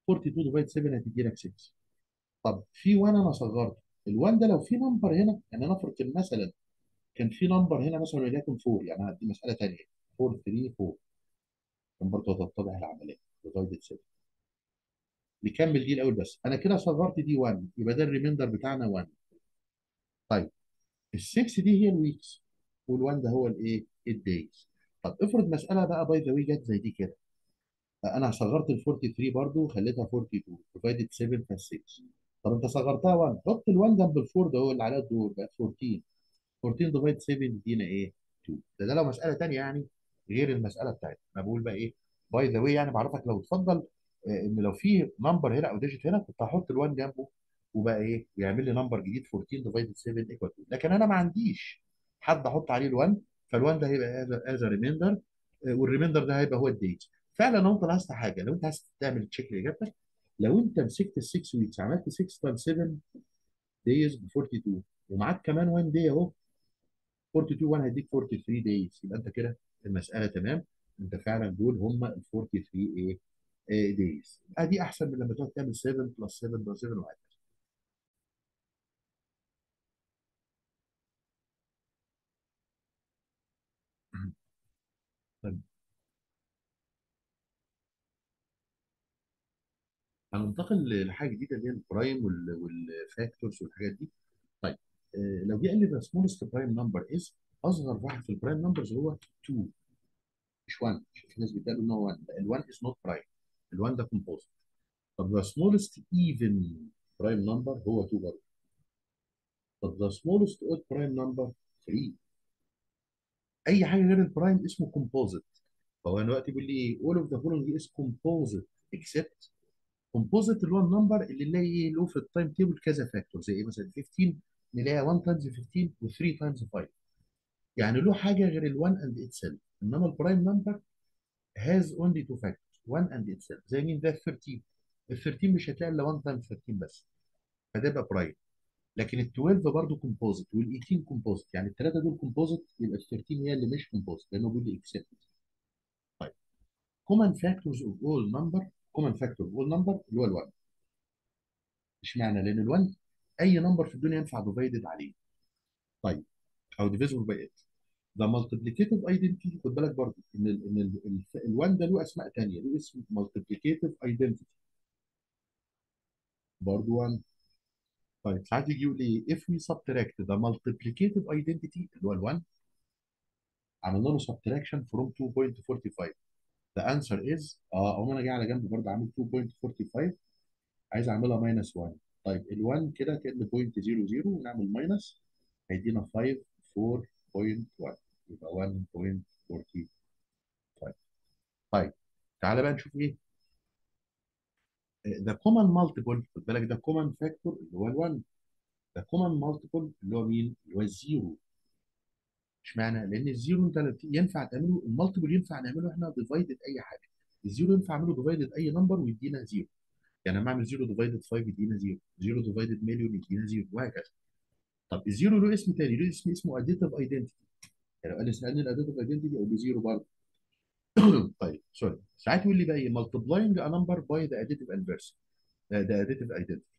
Speaker 1: 42 divide 7 هتدي لك 6 طب في 1 أنا صغرته. ال1 ده لو في number هنا يعني أنا أفرض مثلا كان في number هنا مثلا وليكن 4 يعني هدي مسألة ثانية 4 3 4 كان برضه هتتضح العملية. divide 7 نكمل دي الأول بس. أنا كده صغرت دي 1 يبقى ده ال remainder بتاعنا 1 طيب ال 6 دي هي ال weeks وال1 ده هو الايه ال days. طب افرض مسألة بقى by the way زي دي كده. أنا صغرت ال 43 برضو خليتها 42 divided 7 فال 6 طب أنت صغرتها 1 حط ال1 جنب ال4 ده هو اللي عليها الدور بقت 14 14 divide 7 يدينا إيه؟ 2 ده, ده لو مسألة ثانية يعني غير المسألة بتاعتنا أنا بقول بقى إيه؟ by the way يعني بعرفك لو تفضل آه، إن لو في number هنا أو digit هنا كنت هحط ال1 جنبه وبقى إيه؟ ويعمل لي number جديد 14 divided 7 equal 2 لكن أنا ما عنديش حد أحط عليه ال1 فال1 ده هيبقى as remainder وال remainder ده هيبقى هو ال day فعلا لو انت لاحظت حاجة لو انت عايز تعمل check لإجابتك لو انت مسكت ال 6 weeks عملت 6 time 7 days ب 42 ومعاك كمان 1 day اهو 42 1 هيديك 43 days يبقى انت كده المسألة تمام؟ انت فعلا دول هم ال 43 إيه days ادي احسن من لما تقعد تعمل 7 plus 7 plus 7 وهكذا طيب هننتقل لحاجة جديدة اللي هي ال prime وال factors والحاجات دي. طيب آه، لو جه قال لي the smallest prime number is أصغر واحد في ال prime numbers هو 2 مش 1 في ناس بتقول إن هو 1 ال 1 is not prime ال 1 ده composite طب the smallest even prime number هو 2 برضه. طب the smallest odd prime number 3 أي حاجة غير ال prime اسمه composite فهو دلوقتي بيقول لي all of the following is composite except composite اللي هو ال number اللي نلاقي له في ال time table كذا factor زي إيه مثلا 15 نلاقيها 1 times 15 و3 times 5 يعني له حاجة غير ال1 and itself إنما ال prime number has only two factors 1 and itself زي مين؟ ده ال 13 ال 13 مش هتلاقي إلا 1 times 13 بس. فده يبقى prime لكن ال 12 برضه composite وال 18 composite يعني الثلاثه دول composite يبقى ال 13 هي اللي مش composite لأنه بيقول لي except طيب. common factors of all number common factor of all number اللي هو ال1 اشمعنى؟ لأن ال1 أي number في الدنيا ينفع divided عليه. طيب أو divisible by it the multiplicative identity خد بالك برضه إن ال1 إن ال ال ال ده له أسماء ثانية له اسم multiplicative identity برضه 1 طيب ساعات يجي يقول إيه؟ if we subtract the multiplicative identity اللي هو ال1 عملنا له subtraction from 2.45 the answer is آه أقوم أنا جاي على جنب برضه عامل 2.45 عايز أعملها minus 1 طيب ال1 كده كان point 00 ونعمل minus هيدينا 5 4.1 يبقى 1.45 طيب. تعالى بقى نشوف إيه؟ ده common multiple خد بالك ده common factor اللي هو ال1 ده common multiple اللي هو مين؟ اللي هو ال zero اشمعنى؟ لأن ال zero انت ينفع تعمله ال multiple ينفع نعمله إحنا divided أي حاجة. ال zero ينفع أعمله divided أي number ويدينا zero. يعني لما أعمل 0 divided 5 يدينا 0 0 divided مليون يدينا 0 وهكذا. طب ال zero له اسم تاني له اسم اسمه additive identity يعني لو قال سألني ال additive identity أقول له 0 برضه. طيب sorry ساعات يقول لي بقى إيه؟ multiplying a number by the additive inverse. ده additive identity.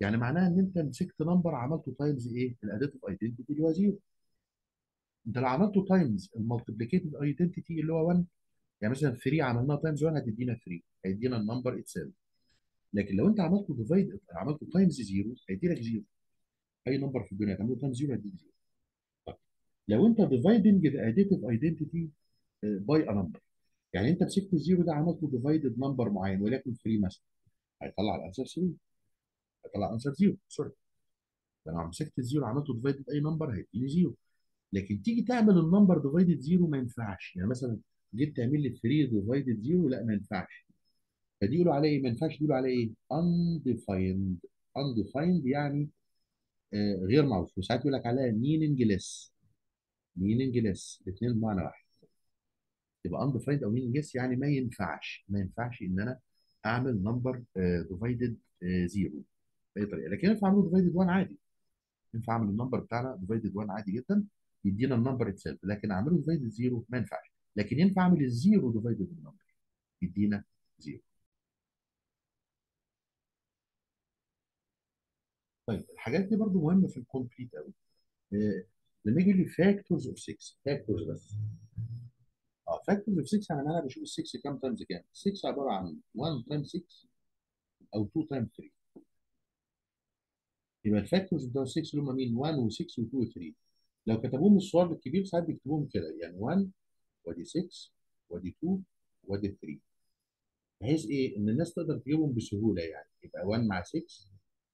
Speaker 1: يعني معناها إن أنت مسكت number عملته times إيه؟ ال additive identity اللي هو 0 انت لو عملته times ال multiplicative identity اللي هو 1 يعني مثلا 3 عملناها times 1 هتدينا 3 هيدينا ال number itself لكن لو انت عملته divide عملته times 0 هيدي لك 0 أي number في الدنيا تعمله times 0 هيديك 0 طيب لو انت dividing the additive identity by a number يعني انت مسكت ال zero ده عملته divided number معين وليكن 3 مثلا. هيطلع ال answer 3 هيطلع ال answer 0 sorry لو مسكت ال zero عملته divided any number هيديني 0 لكن تيجي تعمل ال number divided 0 ما ينفعش. يعني مثلا جيت تعمل لي 3 divided 0 لا ما ينفعش. فدي يقولوا عليه إيه؟ ما ينفعش يقولوا عليه إيه؟ undefined. undefined يعني آه غير معروف. وساعات يقول لك عليها meaningless meaningless الاثنين بمعنى واحد. يبقى undefined أو meaningless يعني ما ينفعش. ما ينفعش إن أنا أعمل number divided 0 بأي طريقة. لكن ينفع اعمله divided 1 عادي. ينفع أعمل ال number بتاعنا divided 1 عادي جدا. يدينا ال number itself لكن اعمله divided 0 ما ينفعش. لكن ينفع اعمل ال zero divided بال number يدينا 0 طيب الحاجات دي برضو مهمة في ال complete قوي آه، لما يجي لي factors of 6 factors بس. آه factors of 6 يعني أنا بشوف ال 6 كام times كام؟ 6 عبارة عن 1 time 6 أو 2 time 3 يبقى ال factors بتوع 6 اللي هم مين؟ 1 و6 و2 و3 لو كتبوهم الصور الكبير ساعات بيكتبوهم كده يعني 1 وادي 6 وادي 2 وادي 3 بحيث إيه؟ إن الناس تقدر تجيبهم بسهولة يعني. يبقى 1 مع 6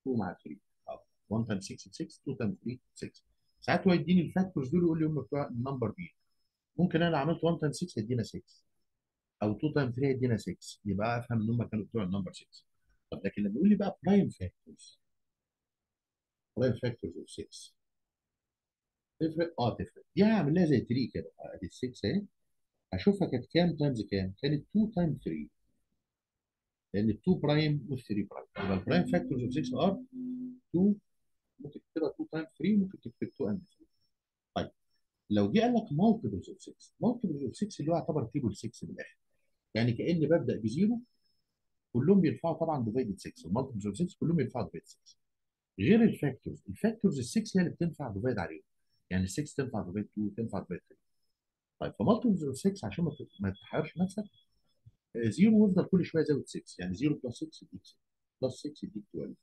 Speaker 1: 2 مع 3 آه. 1 time 6 6 2 time 3 6 ساعات هو يديني ال factors دول يقول لي هم بتوع ال number به. ممكن أنا عملت 1 time 6 يدينا 6 أو 2 time 3 يدينا 6 يبقى أفهم إن هم كانوا بتوع ال number 6 طب لكن لما يقول لي بقى prime factors prime factors of 6 تفرق؟ آه تفرق. دي هعمل لها زي 3 كده. ادي 6 اهي. هشوفها كانت كام times كام؟ كانت 2 time 3 لأن 2 prime وال 3 prime يبقى ال prime factors of 6 are 2 ممكن تكتبها 2 time 3 ممكن تكتب 2 and 3 طيب لو جه قال لك multiples of 6 multiples of 6 اللي هو يعتبر table 6 من الآخر. يعني كأني ببدأ ب zero كلهم بينفعوا طبعا divided 6 ال multiples of 6 كلهم بينفعوا divided 6 غير ال factors ال factors ال 6 هي اللي بتنفع divide عليهم. يعني ال 6 تنفع divide 2 تنفع divide 3 طيب ف multiples of 6 عشان ما تحيرش نفسك آه، zero ويفضل كل شوية يزود 6 يعني 0 plus 6 يديك 6 plus 6 يديك 12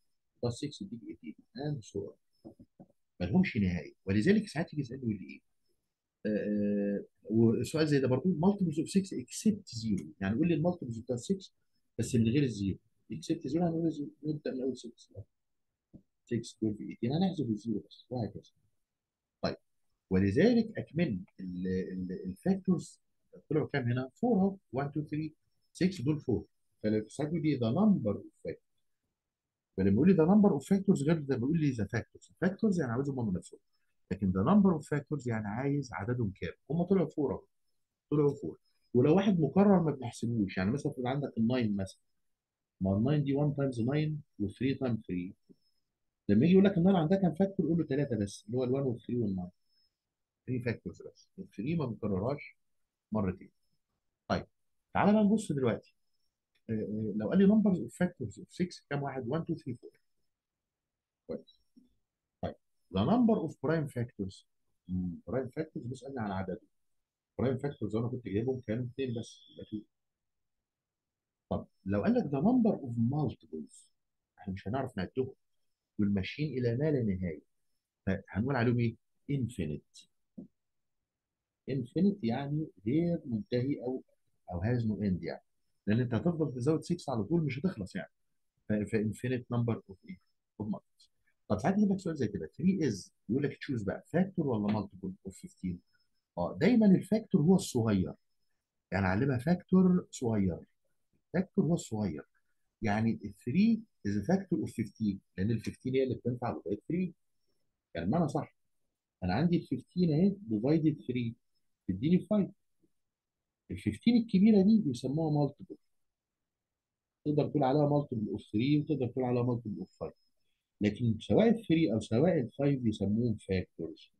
Speaker 1: plus 6 يديك 18 and so ما لهمش نهاية. ولذلك ساعات يجي يسالني يقول لي إيه؟ آه، وسؤال زي ده برضه multiples of 6 except 0 يعني قول لي ال multiples بتاع 6 بس من غير ال zero except 0 هنقول zero نبدأ من أول 6 6 12 18 هنحذف ال zero بس. وهكذا. ولذلك أكمل ال factors طلعوا كام هنا؟ 4 أهو. 1 2 3 6 دول 4 فلو ساعات يقول لي the number of factors فلما يقول لي the number of factors غير ده بيقول لي the factors factors يعني عاوزهم هم نفسهم. لكن the number of factors يعني عايز عددهم كام؟ هم طلعوا 4 أهو. طلعوا 4 ولو واحد مكرر ما بنحسبوش يعني مثلا في عندك ال 9 مثلا. ما ال 9 دي 1 times 9 و 3 times 3 لما يجي يقول لك أنا عندها كام factor قول له 3 بس اللي هو ال 1 وال 3 وال 9 3 factors بس ال 3 ما بنكررهاش مرتين. طيب تعالى بقى نبص دلوقتي. آه، آه، لو قال لي numbers of factors of 6 كام واحد؟ 1 2 3 4 كويس. طيب number of prime factors مم، prime factors بيسألني عن عددهم prime factors أنا كنت جايبهم كانوا اثنين بس يبقى. طب لو قال لك the number of multiples إحنا مش هنعرف نعدهم. والماشيين إلى ما لا نهاية. هنقول عليهم إيه؟ infinite. Infinite يعني غير منتهي أو أو has no end يعني. لأن أنت هتفضل تزود 6 على طول مش هتخلص يعني. ف infinite number of إيه؟ of multiples طب ساعات يجيب لك سؤال زي كده. 3 is يقول لك choose بقى factor ولا multiple of 15 آه دايما ال factor هو الصغير. يعني علمها factor صغير. factor هو الصغير. يعني ال 3 is factor of 15 لأن ال 15 هي اللي بتنفع لغايه 3 يعني معنى صح. أنا عندي ال 15 أهي divided 3 تديني 5 ال 15 الكبيرة دي بيسموها multiple تقدر تقول عليها multiple of 3 وتقدر تقول عليها multiple of 5 لكن سواء ال 3 أو سواء ال 5 بيسموهم factors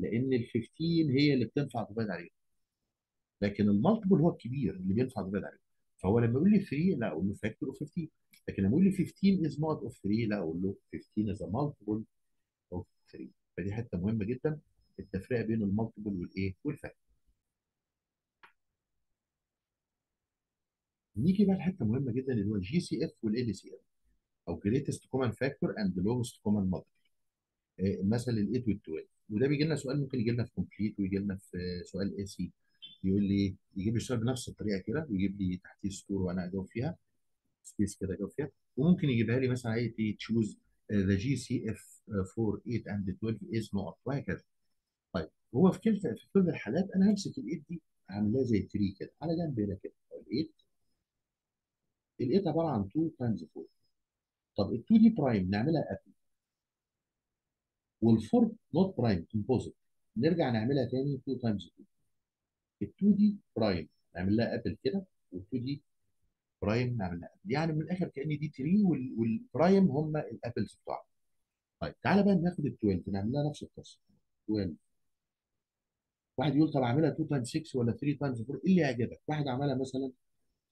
Speaker 1: لأن ال 15 هي اللي بتنفع ت divide عليهم. لكن ال multiple هو الكبير اللي بينفع ت divide عليه فهو لما يقول لي 3 لا أقول له factor of 15 لكن لما يقول لي 15 is نقط of 3 لا أقول له 15 is multiple of 3 فدي حتة مهمة جدا. التفرقة بين ال multiple والإيه؟ وال factor نيجي بقى لحتة مهمة جدا اللي هو ال GCF وال LCM أو greatest common factor and lowest common multiple مثلا ال 8 وال 12 وده بيجي لنا سؤال ممكن يجي لنا في complete ويجي لنا في سؤال essay يقول لي يجيب لي السؤال بنفس الطريقة كده ويجيب لي تحتيه سطور وأنا أجاوب فيها. space كده أجاوب فيها. وممكن يجيبها لي مثلا اي choose the GCF for 8 and 12 is نقط وهكذا. طيب هو في كلتا في كل الحالات أنا همسك ال 8 دي عاملاها زي tree كده على جنب هنا كده. ال 8 ال 8 عبارة عن 2 times 4 طب ال 2 دي prime نعملها apple وال4 not prime composite نرجع نعملها تاني 2 times 2 ال 2 دي prime نعمل لها apple كده وال 2 دي prime نعمل لها apple يعني من الآخر كأن دي 3 وال- وال prime هم ال apples بتوعهم طيب تعالى بقى ناخد ال 12 نعمل لها نفس القصة. 12 واحد يقول طب أعملها 2 times 6 ولا 3 times 4 إيه اللي يعجبك؟ واحد عملها مثلا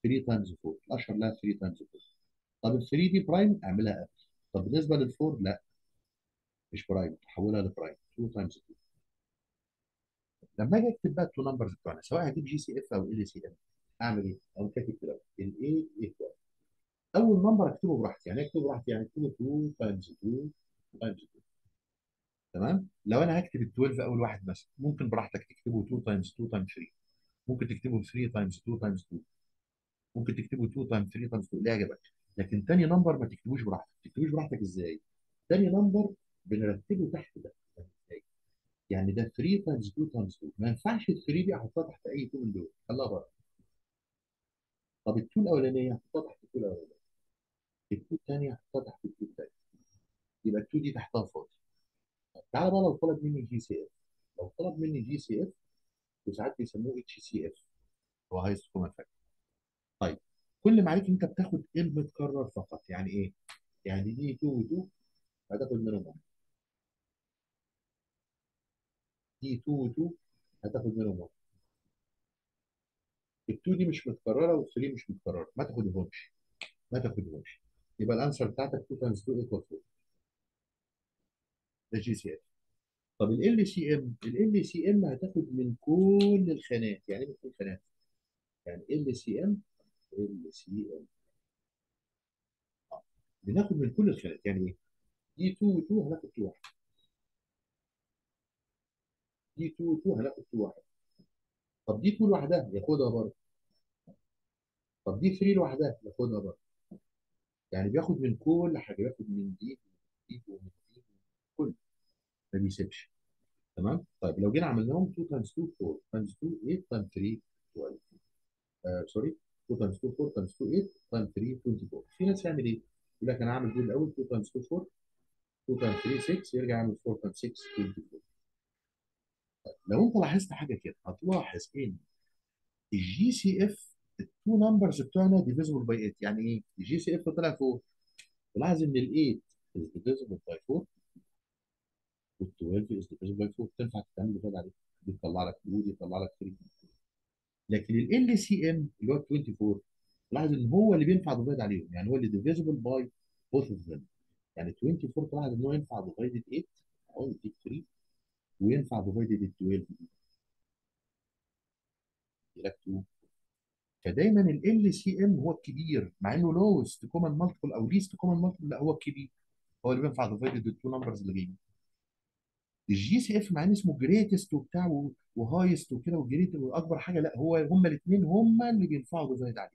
Speaker 1: 3 times 4 اشهرها 3 times 4 طب ال 3 دي prime أعملها apple طب بالنسبة لل 4 لا. مش prime تحولها ل prime 2 times 2 لما أجي أكتب بقى ال two numbers بتوعنا سواء هجيب جي سي اف أو ال سي اف أعمل إيه؟ أو كاتب كده ال eight equal أول number أكتبه براحتي. يعني أكتبه براحتي يعني أكتبه 2 times 2 times 2 تمام؟ لو أنا هكتب ال 12 أول واحد مثلا ممكن براحتك تكتبه 2 times 2 times 3 ممكن تكتبه 3 times 2 times 2 ممكن تكتبه 2 times 3 times 2 اللي يعجبك. لكن تاني number ما تكتبوش براحتك. ما تكتبوش براحتك إزاي؟ تاني number بنرتبه تحت ده؟ يعني ده 3 times 2 times 2 ما ينفعش ال 3 دي أحطها تحت أي 2 من دول. خليها بره طب ال 2 الأولانية أحطها تحت ال 2 الأولانية. ال 2 الثانية أحطها تحت ال 2 الثانية يبقى ال 2 دي تحتها فاضي. تعالى بقى لو طلب مني GCF لو طلب مني GCF وساعات بيسموه HCF هو highest common factor طيب كل ما عليك انت بتاخد ال متكرر فقط. يعني إيه؟ يعني دي 2 و 2 هتاخد منهم واحد. دي 2 و 2 هتاخد منهم واحد. ال 2 دي مش متكررة وال 3 مش متكررة. ما تاخدهمش. ما تاخدهمش. يبقى ال answer بتاعتك 2 times 2 equal 4 ده GCF طب ال سي ام ال سي ام هتاخد من كل الخانات يعني إيه من كل الخانات؟ يعني ال سي ام ال سي ام بناخد من كل الخانات يعني إيه؟ دي 2 و 2 هناخد 2 واحد. دي 2 و 2 هناخد 2 واحد. طب دي 2 لوحدها ياخدها برضه. طب دي 3 لوحدها ياخدها برضه. يعني بياخد من كل حاجة بياخد من دي ومن دي ومن ما بيسيبش تمام؟ طيب لو جينا عملناهم 2 times 2 4 times 2 8 times 3 12 آه sorry 2 times 2 4 times 2 8 تايمز 3 24 في ناس يعمل إيه؟ يقول لك أنا هعمل دول الأول 2 times 2 4 2 times 3 6 يرجع يعمل 4 times 6 24 لو أنت لاحظت حاجة كده هتلاحظ إن ال GCF ال two numbers بتوعنا divisible by 8 يعني إيه؟ ال GCF طلع فوق تلاحظ إن ال 8 is divisible by 4 وال 12 is divisible by 4 تنفع تعمل divide عليه دي تطلع لك 2 دي تطلع لك 3 لكن LCM اللي هو 24 تلاحظ إن هو اللي بينفع divide عليهم يعني هو اللي divisible by both of them. يعني 24 تلاحظ إن هو ينفع divided 8 اهو يديك 3 وينفع divided 12 يديلك 2 فدايما LCM هو الكبير مع إنه lowest common multiple أو least common multiple لا هو الكبير هو اللي بينفع divided ال two numbers اللي جايين. ال GCF مع إن اسمه greatest وبتاع و highest وكده و great وأكبر حاجة لأ هو هما الاثنين هما اللي بينفعوا divide عليه.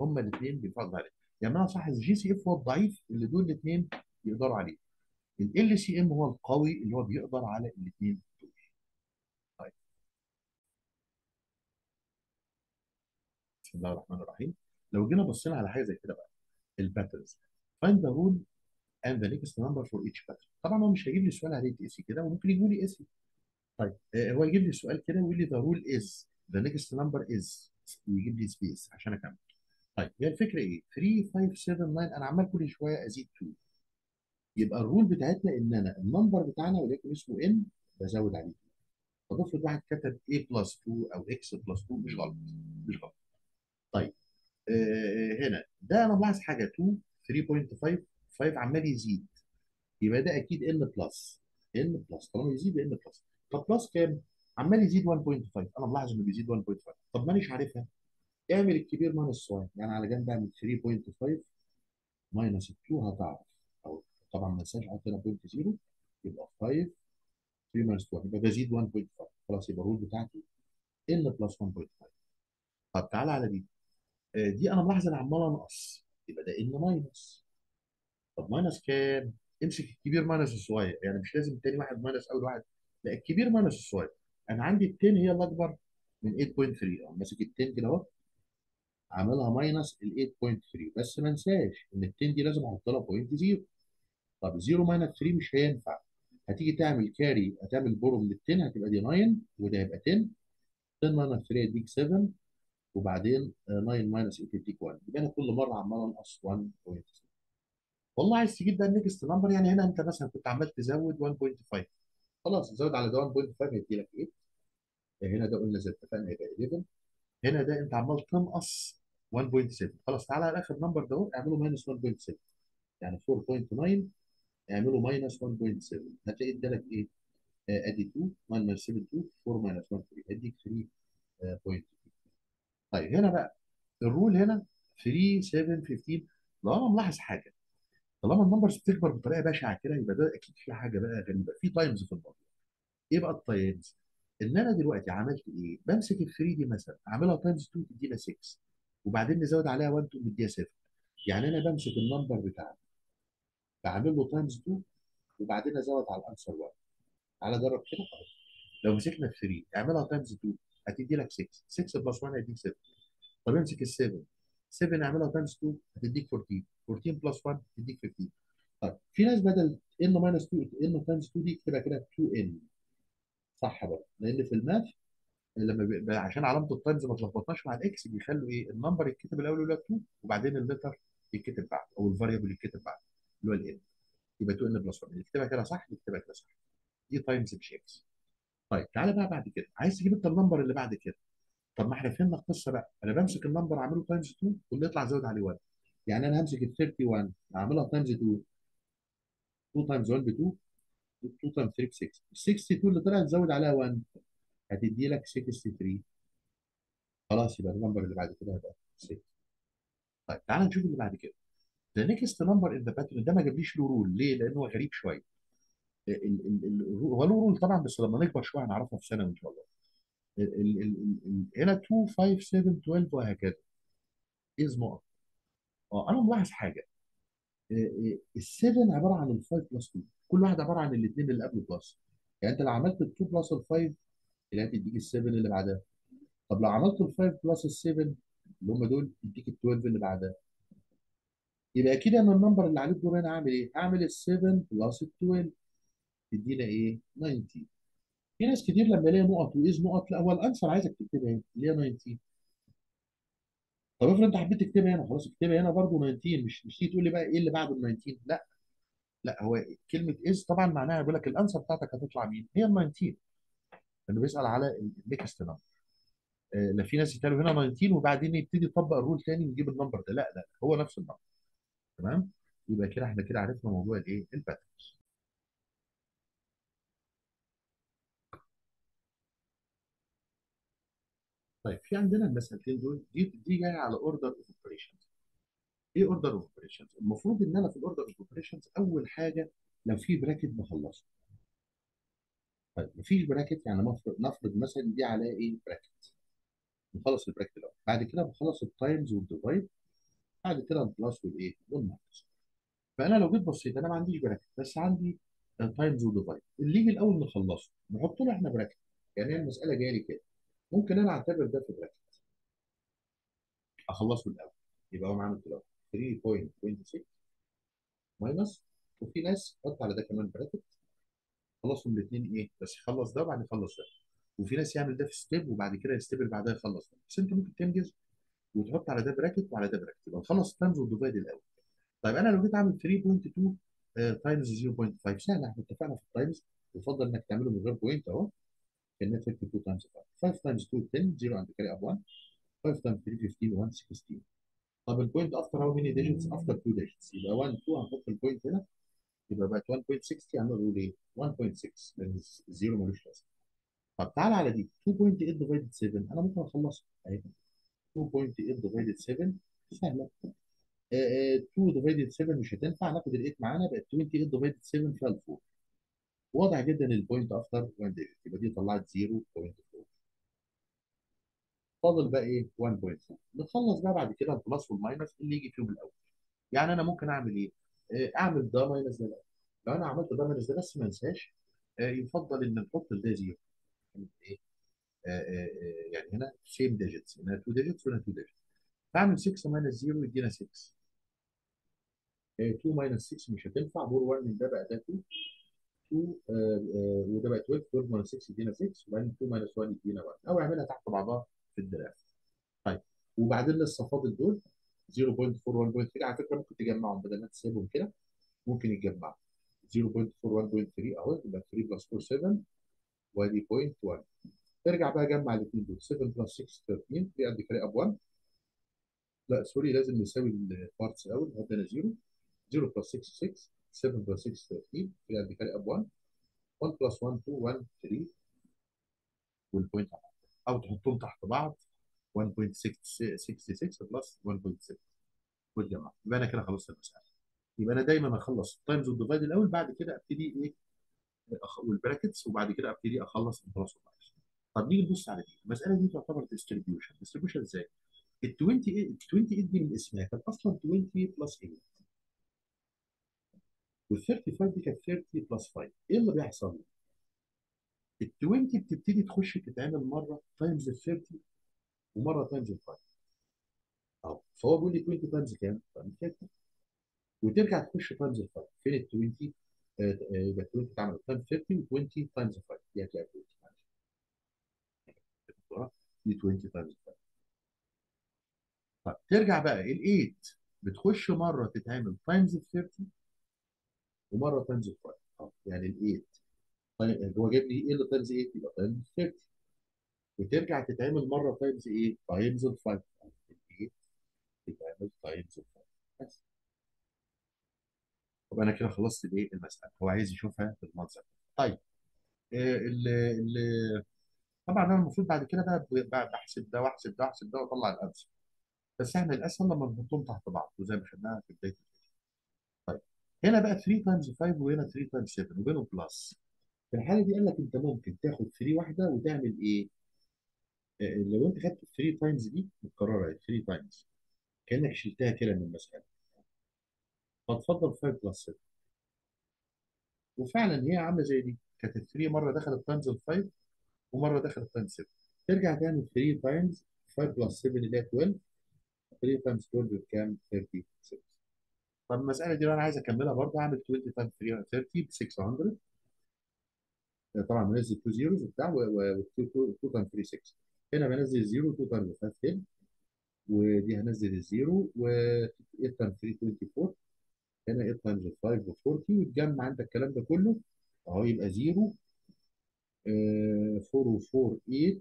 Speaker 1: هما الاثنين بينفعوا divide عليه. يعني أنا صح ال GCF هو الضعيف اللي دول الاثنين يقدروا عليه. LCM هو القوي اللي هو بيقدر على الاثنين دول. طيب. بسم الله الرحمن الرحيم. لو جينا بصينا على حاجة زي كده بقى ال patterns find the rule and the next number for each pattern. طبعا هو مش هيجيب لي سؤال عليه essay كده وممكن يجيب لي essay طيب آه، هو يجيب لي سؤال كده ويقول لي the rule is the next number is ويجيب لي space عشان أكمل. طيب هي الفكرة إيه؟ 3 5 7 9 أنا عمال كل شوية أزيد 2 يبقى ال rule بتاعتنا إن أنا ال number بتاعنا وليكن اسمه n بزود عليه 2 طب افرض واحد كتب a plus 2 أو x plus 2 مش غلط مش غلط. طيب آه هنا ده أنا ملاحظ حاجة 2 3.5 5 عمال يزيد. يبقى ده أكيد n plus n plus طالما يزيد n plus طب plus كام؟ عمال يزيد 1.5 أنا ملاحظ إنه بيزيد 1.5 طب مانيش عارفها. اعمل الكبير minus الصغير يعني على جنب أعمل 3.5 minus 2 هتعرف. أو طبعا ما تنساش أحط هنا point 0 يبقى 5 3 minus 2 يبقى بزيد 1.5 خلاص يبقى ال rule بتاعتي n plus 1.5 طب تعالى على دي. آه، دي أنا ملاحظ ان عمال انقص يبقى ده n minus طب minus كام؟ امسك الكبير minus الصغير. يعني مش لازم تاني واحد minus أول واحد. لا الكبير minus الصغير. أنا عندي ال 10 هي الأكبر من 8.3 اهو ماسك ال 10 كده أهو. عاملها minus ال 8.3 بس ما انساش إن ال 10 دي لازم أحط لها point 0 طب 0 minus 3 مش هينفع. هتيجي تعمل carry هتعمل borrow من ال 10 هتبقى دي 9 وده هيبقى 10 10 minus 3 يديك 7 وبعدين آه، 9 minus 8 يديك 1 يبقى أنا كل مرة عمال أنقص 1.0 والله عايز تجيب ده ال next number يعني هنا انت مثلا كنت عمال تزود 1.5 خلاص زود على ده 1.5 هيدي لك 8 هنا ده قلنا زي اتفقنا يبقى 11 هنا ده انت عمال تنقص 1.7 خلاص تعالى على آخر number ده اعمله minus 1.7 يعني 4.9 اعمله minus 1.7 هتلاقي ادالك إيه؟ آه، ادي 2 minus 7 2 4 minus 1 3 اديك 3.2 طيب هنا بقى ال rule هنا 3 7 15 لو أنا ملاحظ حاجة. طالما ال numbers بتكبر بطريقة بشعة كده يبقى ده أكيد في حاجة بقى غريبة. في times في الموضوع إيه بقى ال times؟ إن أنا دلوقتي عملت إيه؟ بمسك ال 3 دي مثلا أعملها times 2 تدينا 6 وبعدين نزود عليها 1 2 تديها 7 يعني أنا بمسك ال number بتاعي بعمل له times 2 وبعدين أزود على ال answer 1 تعالى جرب كده لو مسكنا ال 3 اعملها times 2 هتدي لك 6 6 plus 1 هيديك 7 طب امسك ال 7 7 اعملها times 2 هتديك 14 14 plus 1 هتديك 15 طيب في ناس بدل n minus 2 n times 2 دي تبقى كده 2 n صح بقى لأن في ال math لما بيبقى عشان علامة ال times ما تلخبطناش مع ال x بيخلوا إيه؟ ال number يتكتب الأول يقول لك 2 وبعدين ال letter يتكتب بعد أو ال variable يتكتب بعد اللي هو الان يبقى 2 n plus 1 نكتبها كده صح نكتبها كده صح. دي times مش x طيب تعالى بقى بعد كده. عايز تجيب أنت ال number اللي بعد كده. طب ما إحنا فهمنا القصة بقى. أنا بمسك ال number أعمله times 2 واللي يطلع زود عليه 1 يعني أنا همسك ال 31 أعملها times 2 2 times 1 ب 2 2 times 3 ب 6 ال 62 اللي طلعت زود عليها 1 هتدي لك 63 خلاص يبقى ال number اللي بعد كده هيبقى 6 طيب تعالى نشوف اللي بعد كده. the next number in the pattern ده ما جابليش له rule ليه؟ لأن هو غريب شوية. هو له rule طبعا بس لما نكبر شوية هنعرفها في ثانوي إن شاء الله. ال- ال- ال- ال- هنا 2 5 7 12 وهكذا. is نقط آه أنا ملاحظ حاجة. ال 7 عبارة عن ال 5 plus 2 كل واحد عبارة عن الاثنين اللي قبله plus يعني أنت لو عملت ال 2 plus ال 5 اللي هتديك ال 7 اللي بعدها. طب لو عملت ال 5 plus ال 7 اللي هم دول يديك ال 12 اللي بعدها. يبقى أكيد أنا ال number اللي عليه الدور هنا هعمل إيه؟ هعمل ال 7 plus ال 12 تدينا إيه؟ 90 في ناس كتير لما يلاقي نقط و is نقط لأ هو ال answer عايزك تكتبها هنا اللي هي 19 طب افرض انت حبيت تكتبها هنا خلاص اكتبها هنا برضه 19 مش مش تيجي تقول لي بقى إيه اللي بعد ال 19 لا. لا هو كلمة is طبعا معناها بيقول لك ال answer بتاعتك هتطلع مين؟ هي ال 19 لأنه بيسأل على ال next number آه، لا في ناس يتقالوا هنا 19 وبعدين يبتدي يطبق ال rule تاني ويجيب ال number ده. لا لا هو نفس النمبر تمام؟ يبقى كده إحنا كده عرفنا موضوع الإيه؟ ال patterns طيب في عندنا المسألتين دول دي دي جاية على order of operations إيه order of operations المفروض إن أنا في ال order of operations أول حاجة لو في bracket بخلصه. طيب مفيش bracket يعني نفرض نفرض مثلا دي عليها إيه؟ bracket نخلص ال bracket الأول. بعد كده بخلص ال times وال divide بعد كده ال plus والايه وال minus فأنا لو جيت بصيت أنا ما عنديش bracket بس عندي times و divide اللي يجي الأول نخلصه نحط له إحنا bracket يعني هي المسألة جاية لي كده. ممكن أنا أعتبر ده في bracket أخلصه الأول يبقى هو معانا كده 3.26 minus وفي ناس تحط على ده كمان bracket خلصهم الاثنين إيه بس يخلص ده وبعدين يخلص ده. وفي ناس يعمل ده في step وبعد كده ال step اللي بعدها يخلص ده. بس أنت ممكن تنجز وتحط على ده bracket وعلى ده bracket يبقى نخلص ال times وال divide الأول. طيب أنا لو جيت أعمل 3.2 times 0.5 سهل إحنا اتفقنا في ال times يفضل إنك تعمله من غير point أهو. كان 32 times 5 5 times 2 10 0 عند carry up 1 5 times 3 15 1 16 طب ال point after how many digits after 2 digits يبقى 1 2 هنحط ال point هنا. يبقى بقت 1.60 هنقول إيه؟ 1.6 لأن ال zero ملوش لازمة. طب تعالى على دي. 2.8 divided 7 أنا ممكن أخلصها. أهي. 2.8 divided 7 سهلة. آه، آه، 2 divided 7 مش هتنفع. ناخد ال 8 معانا. بقت 28 divided 7 فيها ال 4 واضح جدا ال point after 1 digit يبقى دي طلعت 0.4 فاضل بقى إيه؟ 1.4 نخلص بقى بعد كده ال plus وال minus اللي يجي فيهم الأول. يعني أنا ممكن أعمل إيه؟ آه، أعمل ده minus ده لو أنا عملت ده minus ده بس ما أنساش آه، يفضل إن نحط ده zero يعني إيه؟ آه، يعني هنا same digits هنا 2 digits وهنا 2 digits فأعمل 6 minus 0 يدينا 6 آه، 2 minus 6 مش هتنفع. دور 1 من ده بقى ده 2 2 آه، آه، وده بقى 12 12 minus 6 يدينا 6 وبعدين 2 minus 1 يدينا 1 أو اعملها تحت بعضها في ال draft طيب وبعدين فاضل دول 0.41.3 على فكرة ممكن تجمعهم بدل ما تسيبهم كده ممكن يتجمعوا. 0.41.3 أهو يبقى 3 plus 4 7 وادي 0.1 ترجع بقى جمع الاثنين دول 7 plus 6 13 في قد كده up 1 لا sorry لازم نساوي ال parts الأول نحط هنا 0 0 plus 6 6 7 plus 6 13 في قد كده up 1 1 plus 1 2 1 3 وال point. أو تحطهم تحت بعض. 1.66 plus 1.6 وتجمع يبقى أنا كده خلصت المسألة. يبقى أنا دايما اخلص ال times وال divide الأول بعد كده أبتدي إيه؟ وال brackets وبعد كده أبتدي أخلص ال plus وال minus طب نيجي نبص على دي. المسألة دي تعتبر distribution distribution إزاي؟ ال 28 ال 28 دي من اسمها. كانت أصلا 20 plus 8 وال 35 دي كانت 30 plus 5 إيه اللي بيحصل؟ ال 20 بتبتدي تخش تتعمل مرة times ال 30 ومرة times ال 5 أهو فهو بيقول لي 20 times كام؟ times 30 وترجع تخش times ال 5 فين ال 20 آه، آه، يبقى 20 اتعمل times 30 و20 times 5 دي هتلاقي 20 معلش. دي 20 times 5 طب ترجع بقى ال 8 بتخش مرة تتعمل times ال 30 ومرة times ال 5 آه يعني ال 8 طيب هو جايب لي إيه اللي times 8 يبقى times 30 وترجع تتعمل مرة times إيه؟ times ال 5 ال 8 تتعمل times ال 5 بس. طب أنا كده خلصت الإيه؟ المسألة. هو عايز يشوفها بالمنظر. طيب آه، ال ال طبعا أنا المفروض بعد كده بقى بحسب ده وأحسب ده وأحسب ده وأطلع ال answer بس إحنا الاسهل لما نحطهم تحت بعض وزي ما خدناها في بداية طيب هنا بقى 3 times 5 وهنا 3 times 7 وبينهم plus في الحالة دي قال لك أنت ممكن تاخد 3 واحدة وتعمل إيه؟ آه، لو أنت خدت 3 times دي متكررة 3 times كأنك شلتها كده من المسألة. فتفضل 5 plus 7 وفعلا هي عاملة زي دي. كانت ال 3 مرة دخلت times ال 5 ومرة دخلت times 7 ترجع تعمل 3 times 5 plus 7 اللي هي 12 3 times 12 بكام؟ 36 طب المساله دي لو أنا عايز أكملها برضه. هعمل 20 times 30 ب 600 طبعا بنزل 2 zeros وبتاع و 2 times 3 6 هنا بنزل 0 2 times 5 10 ودي هنزل ال zero و 8 times 3 24 هنا 8 times 5 ب 40 وتجمع عندك الكلام ده كله. أهو يبقى 0 4 و4 8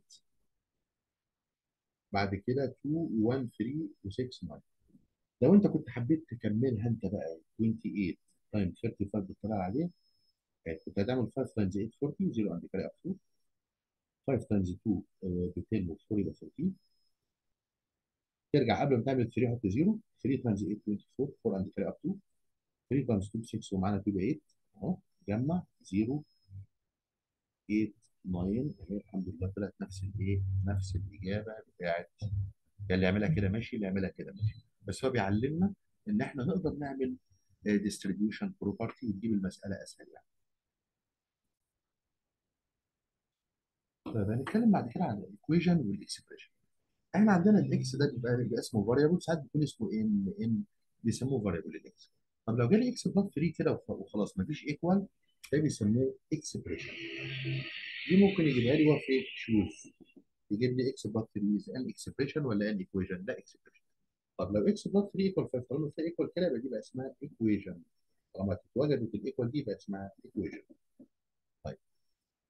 Speaker 1: بعد كده 2 1 3 و6 9 لو انت كنت حبيت تكملها انت بقى 28 times 35 بالطلع عليه يعني كنت هتعمل 5 times 8 40 0 عندك up 2 5 times 2 ب 10 و4 يبقى 14 ترجع قبل ما تعمل 3 حط 0 3 times 8 24 4 عندك up 2 3 times 2 6 ومعانا 2 ب 8 أهو جمع 0 8 9 أهي الحمد لله طلعت نفس الايه نفس الإجابة بتاعت اللي يعملها كده ماشي اللي يعملها كده ماشي. بس هو بيعلمنا إن إحنا نقدر نعمل distribution property وتجيب المسألة أسهل يعني. طيب هنتكلم بعد كده عن ال equation وال expression إحنا عندنا ال x ده بيبقى اسمه variable ساعات بيكون اسمه n n بيسموه variable ال x طب لو جالي x plus 3 كده وخ- وخلاص مفيش equal ده بيسموه expression دي ممكن يجيبها لي هو في choose يجيب لي x plus 3 an expression ولا an equation لا expression طب لو x plus 3 equal 5 طالما في equal كده يبقى دي بقى اسمها equation طالما اتوجدت ال equal دي يبقى اسمها equation طيب.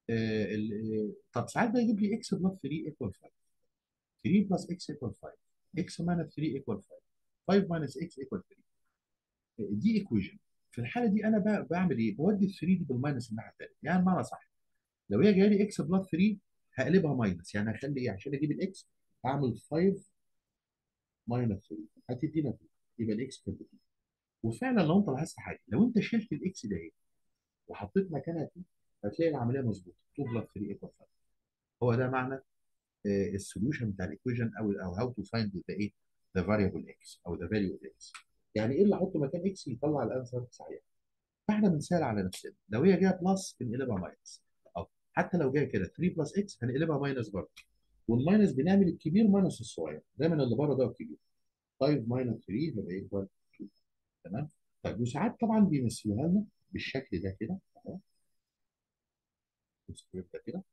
Speaker 1: آه ال- طب ساعات بقى يجيب لي x plus 3 equal 5 3 plus x equal 5 x minus 3 equal 5 5 minus x equal 3 دي equation في الحالة دي أنا بقى بعمل إيه؟ بودي ال 3 دي بال minus الناحية الثانية يعني بمعنى صح لو هي جاية لي x plus 3 هقلبها minus يعني هخلي إيه؟ عشان أجيب ال x هعمل 5 minus 3 هتدينا 2 يبقى ال x كانت 2 وفعلا لو أنت لاحظت حاجة لو أنت شلت ال x ده إيه؟ وحطيت مكانها 2 هتلاقي العملية مظبوطة. 2 plus 3 equal 5 هو ده معنى ال solution بتاع ال equation أو أو how to find the إيه the variable x أو the value of x يعني إيه اللي أحطه مكان x يطلع ال answer صحيح؟ فإحنا بنسال على نفسنا. لو هي جاية plus بنقلبها minus أو حتى لو جاية كده 3 plus x هنقلبها minus برضه. وال minus بنعمل الكبير minus الصغير. دايما اللي بره ده الكبير. 5 minus 3 هيبقى equal 2 تمام؟ طيب وساعات طبعا بيمثلوها لنا بالشكل ده كده. اهو ده كده.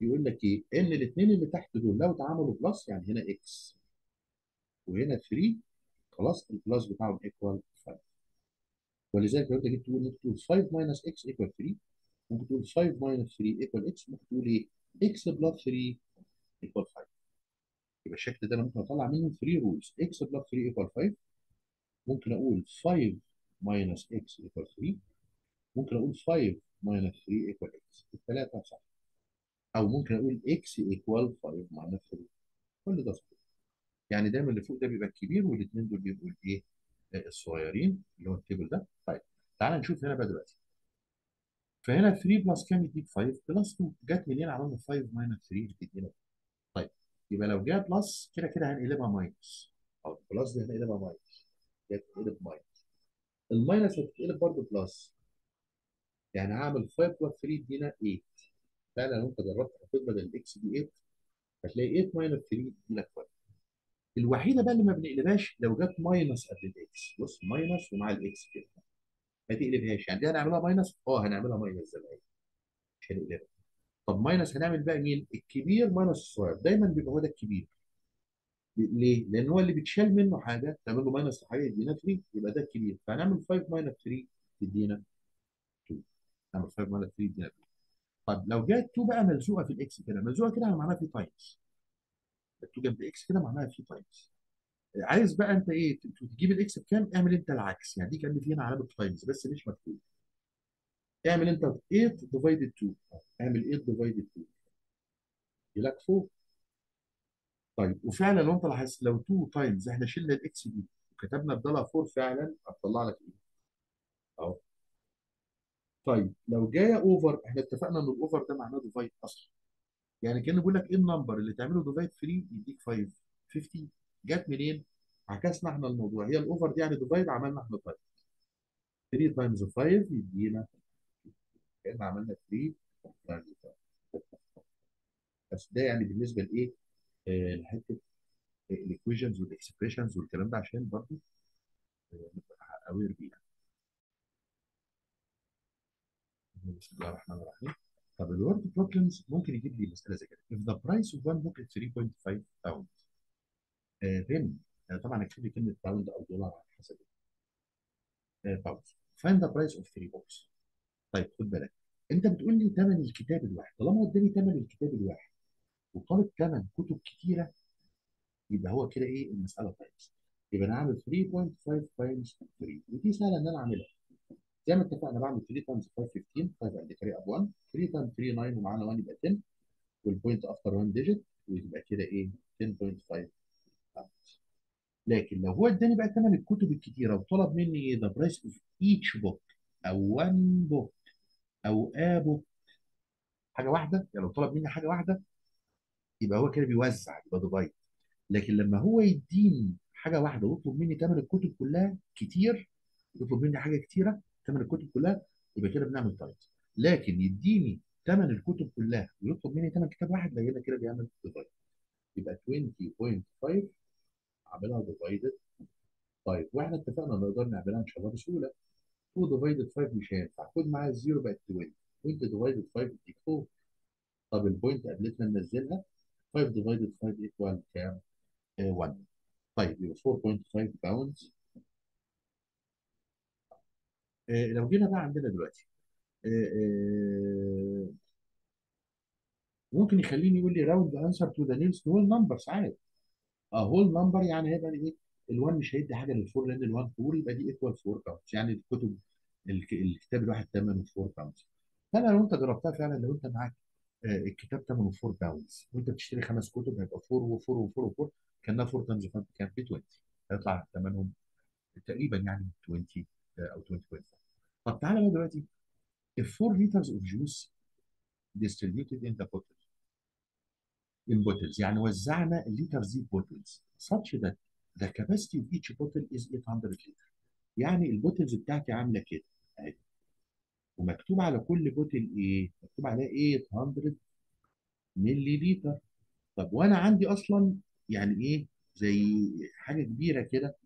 Speaker 1: يقول لك إيه؟ إن الاثنين اللي تحت دول لو اتعاملوا plus يعني هنا x وهنا 3 خلاص ال plus بتاعهم equal 5 ولذلك لو انت جيت تقول ممكن تقول 5 minus x equal 3 ممكن تقول 5 minus 3 equal x ممكن تقول إيه؟ x plus 3 equal 5 يبقى الشكل ده أنا ممكن أطلع منه 3 rules x plus 3 equal 5 ممكن أقول 5 minus x equal 3 ممكن أقول 5 minus 3 equal x الثلاثه صح. أو ممكن أقول x equal 5 minus 3 كل ده صح. يعني دايما اللي فوق ده بيبقى الكبير والاثنين دول بيبقوا الإيه؟ آه، الصغيرين اللي هو ال table ده. طيب تعال نشوف هنا بقى دلوقتي. فهنا 3 plus كام؟ يديك 5 plus 2 جت منين عملنا 5 minus 3 بتدينا يبقى لو جاء plus كده كده هنقلبها minus أو plus دي هنقلبها minus دي هتتقلب minus ال minus هتتقلب برضه plus يعني هعمل 5 plus 3 يدينا 8 فعلا لو انت جربت حطيت بدل ال x دي 8 هتلاقي 8 minus 3 يدي لك 5 الوحيدة بقى اللي ما بنقلبهاش لو جت minus قبل ال x بص minus ومع ال x كده. ما تقلبهاش. يعني دي hنعملها minus آه هنعملها minus زي ما هي. مش هنقلبها. طب minus هنعمل بقى مين؟ الكبير minus الصغير. دايما بيبقى هو ده الكبير. ليه؟ لأن هو اللي بيتشال منه حاجة. تعمل له minus حاجة يدينا 3 يبقى ده الكبير. فهنعمل 5 minus 3 تدينا 2 نعمل 5 minus 3 يدينا 2 طب لو جت 2 بقى ملزوقة في ال x كده. ملزوقة كده معناها في times 2 جنب x كده معناها في times عايز بقى أنت إيه؟ تجيب ال x بكام؟ اعمل أنت العكس. يعني دي كان في هنا علامة times بس مش مكتوب اعمل انت 8 divided 2 اعمل 8 divided 2 يجي لك 4 طيب وفعلا لو انت لاحظت لو 2 times إحنا شلنا ال x دي وكتبنا بدالها 4 فعلا هتطلع لك إيه؟ أهو. طيب لو جاية over إحنا اتفقنا إن ال over ده معناه divide أصلا. يعني كأنه بيقول لك إيه ال number؟ اللي تعمله divide 3 يديك 5 15 جت منين؟ عكسنا إحنا الموضوع. هي ال over دي يعني divide عملنا إحنا times 3 times 5 يدينا كأن عملنا 3 times 5 بس ده يعني بالنسبة لإيه؟ آه، لحتة ال equations وال expressions والكلام ده عشان برضه آه، نبقى aware بيها. بسم الله الرحمن الرحيم. طب ال word problems ممكن يجيب لي مسألة زي كده. If the price of one book is 3.5 pounds uh, then uh, طبعا اكتب لي كلمة pound أو دولار على حسب. pounds. Find the price of 3 books. طيب خد بالك. انت بتقول لي ثمن الكتاب الواحد. طالما قدامي ثمن الكتاب الواحد وطالب ثمن كتب كتيرة يبقى هو كده إيه؟ المسألة times يبقى أنا هعمل 3.5 times 3 ودي سهلة إن أنا أعملها. زي ما اتفقنا بعمل 3 times 5 15 5 عندي carry up 1 3 times 3 9 ومعانا 1 يبقى 10 وال point after 1 digit ويبقى كده إيه؟ 10.5 pounds. لكن لو هو اداني بقى ثمن الكتب الكتيرة وطلب مني the price of each book أو 1 book أو a book حاجة واحدة يعني لو طلب مني حاجة واحدة يبقى هو كده بيوزع يبقى divide لكن لما هو يديني حاجة واحدة ويطلب مني ثمن الكتب كلها كتير يطلب مني حاجة كتيرة ثمن الكتب كلها يبقى كده بنعمل times لكن يديني ثمن الكتب كلها ويطلب مني ثمن كتاب واحد لا هنا كده بيعمل divide يبقى 20.5 عاملها divided طيب وإحنا اتفقنا نقدر نعملها إن شاء الله بسهولة. 2 ديفايدد 5 مش هينفع. خد معايا ال zero بقت 20 وانت divided 5 يديك 4 طب ال point قابلتنا ننزلها 5 divided 5 ايكوال كام؟ آه، 1 طيب يبقى 4.1 pounds آه، لو جينا بقى عندنا دلوقتي آه، آه، ممكن يخليني يقول لي round answer to the nearest whole number ساعات. آه whole number يعني هيبقى إيه؟ ال1 مش هيدي حاجة لل four لأن ال1 four يبقى دي equal 4 pounds يعني الكتب الك- الكتاب الواحد ثمنه 4 pounds فأنا لو أنت جربتها فعلا لو أنت معاك آه، الكتاب ثمنه 4 pounds وأنت بتشتري خمس كتب هيبقى 4 و4 و4 و4 كانها 4 times 5 كان ب 20 هيطلع ثمنهم تقريبا يعني 20 آه، أو 20.5 طب تعالى بقى دلوقتي. If 4 liters of juice distributed in the bottle in bottles يعني وزعنا ال liters دي bottles such that the capacity of each bottle is 800 لتر يعني ال bottles بتاعتي عاملة كده. اهي ومكتوب على كل bottle إيه؟ مكتوب عليها 800 ملي لتر طب وأنا عندي أصلا يعني إيه؟ زي حاجة كبيرة كده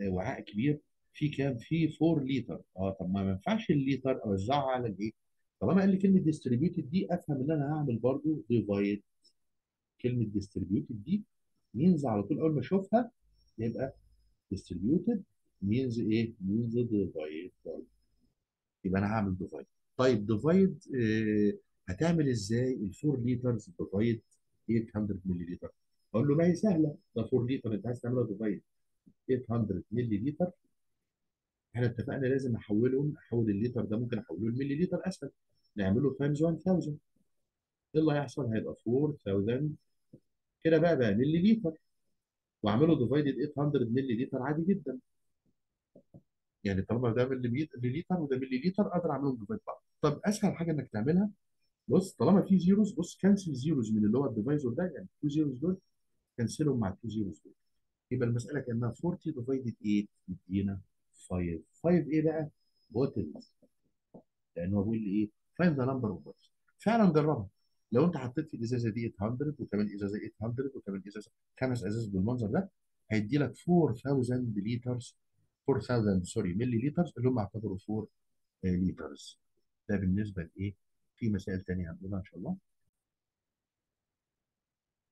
Speaker 1: آه، وعاء كبير. فيه كام؟ فيه 4 لتر آه طب ما ينفعش الليتر اوزعه على الإيه؟ طالما قال لي كلمة distributed دي أفهم إن أنا هعمل برضو divide كلمة distributed دي means على طول أول ما أشوفها يبقى distributed means إيه؟ means divide يبقى أنا هعمل divide طيب divide آه هتعمل إزاي؟ ال 4 liters divide 800 ملي لتر أقول له ما هي سهلة. ده 4 لتر أنت عايز تعملها divide 800 ملي لتر إحنا اتفقنا لازم أحولهم. أحول الليتر ده ممكن أحوله لملي لتر أسهل. نعمله times 1000 إيه اللي هيحصل؟ هيبقى 4000 كده بقى بقى ملي لتر واعمله divided 800 ملي لتر عادي جدا. يعني طالما ده ملي لتر وده ملي لتر أقدر أعملهم divide بعض. طب أسهل حاجة إنك تعملها بص طالما في zeros بص cancel zeros من اللي هو ال divisor ده يعني 2 zeros دول cancel هم مع 2 zeros دول. يبقى المسألة كأنها 40 divided 8 يدينا 5 5 إيه بقى؟ bottles لأن هو بيقول لي إيه؟ find the number of bottles فعلا جربها. لو انت حطيت في الإزازة دي 800 وكمان إزازة 800 وكمان إزازة خمس إزاز بالمنظر ده هيدي لك 4000 liters 4000 sorry milliliters اللي هم اعتبروا 4 liters ده بالنسبة لإيه؟ في مسائل ثانية هنقولها إن شاء الله.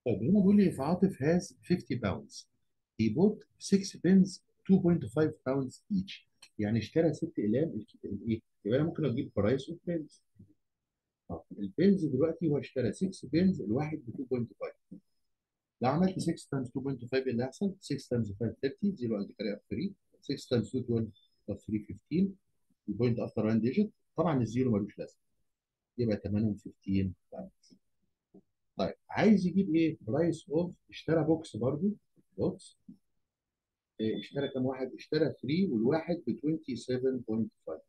Speaker 1: طيب هنا بيقول لي if عاطف has 50 pounds he bought 6 pens 2.5 pounds each يعني اشترى ست إقلام الايه؟ يبقى أنا ممكن أجيب price of pens ال pens دلوقتي هو اشترى 6 pens الواحد ب 2.5 لو عملت 6 times 2.5 إيه اللي هيحصل؟ 6 times 5 30 0 عندي carry 3 6 times 2 12 3 15 ال point after 1 digit طبعا ال zero ملوش لازمة. يبقى 8 15 times طيب عايز يجيب إيه؟ price of اشترى books برضو. books إيه اشترى كام واحد؟ اشترى 3 والواحد ب 27.5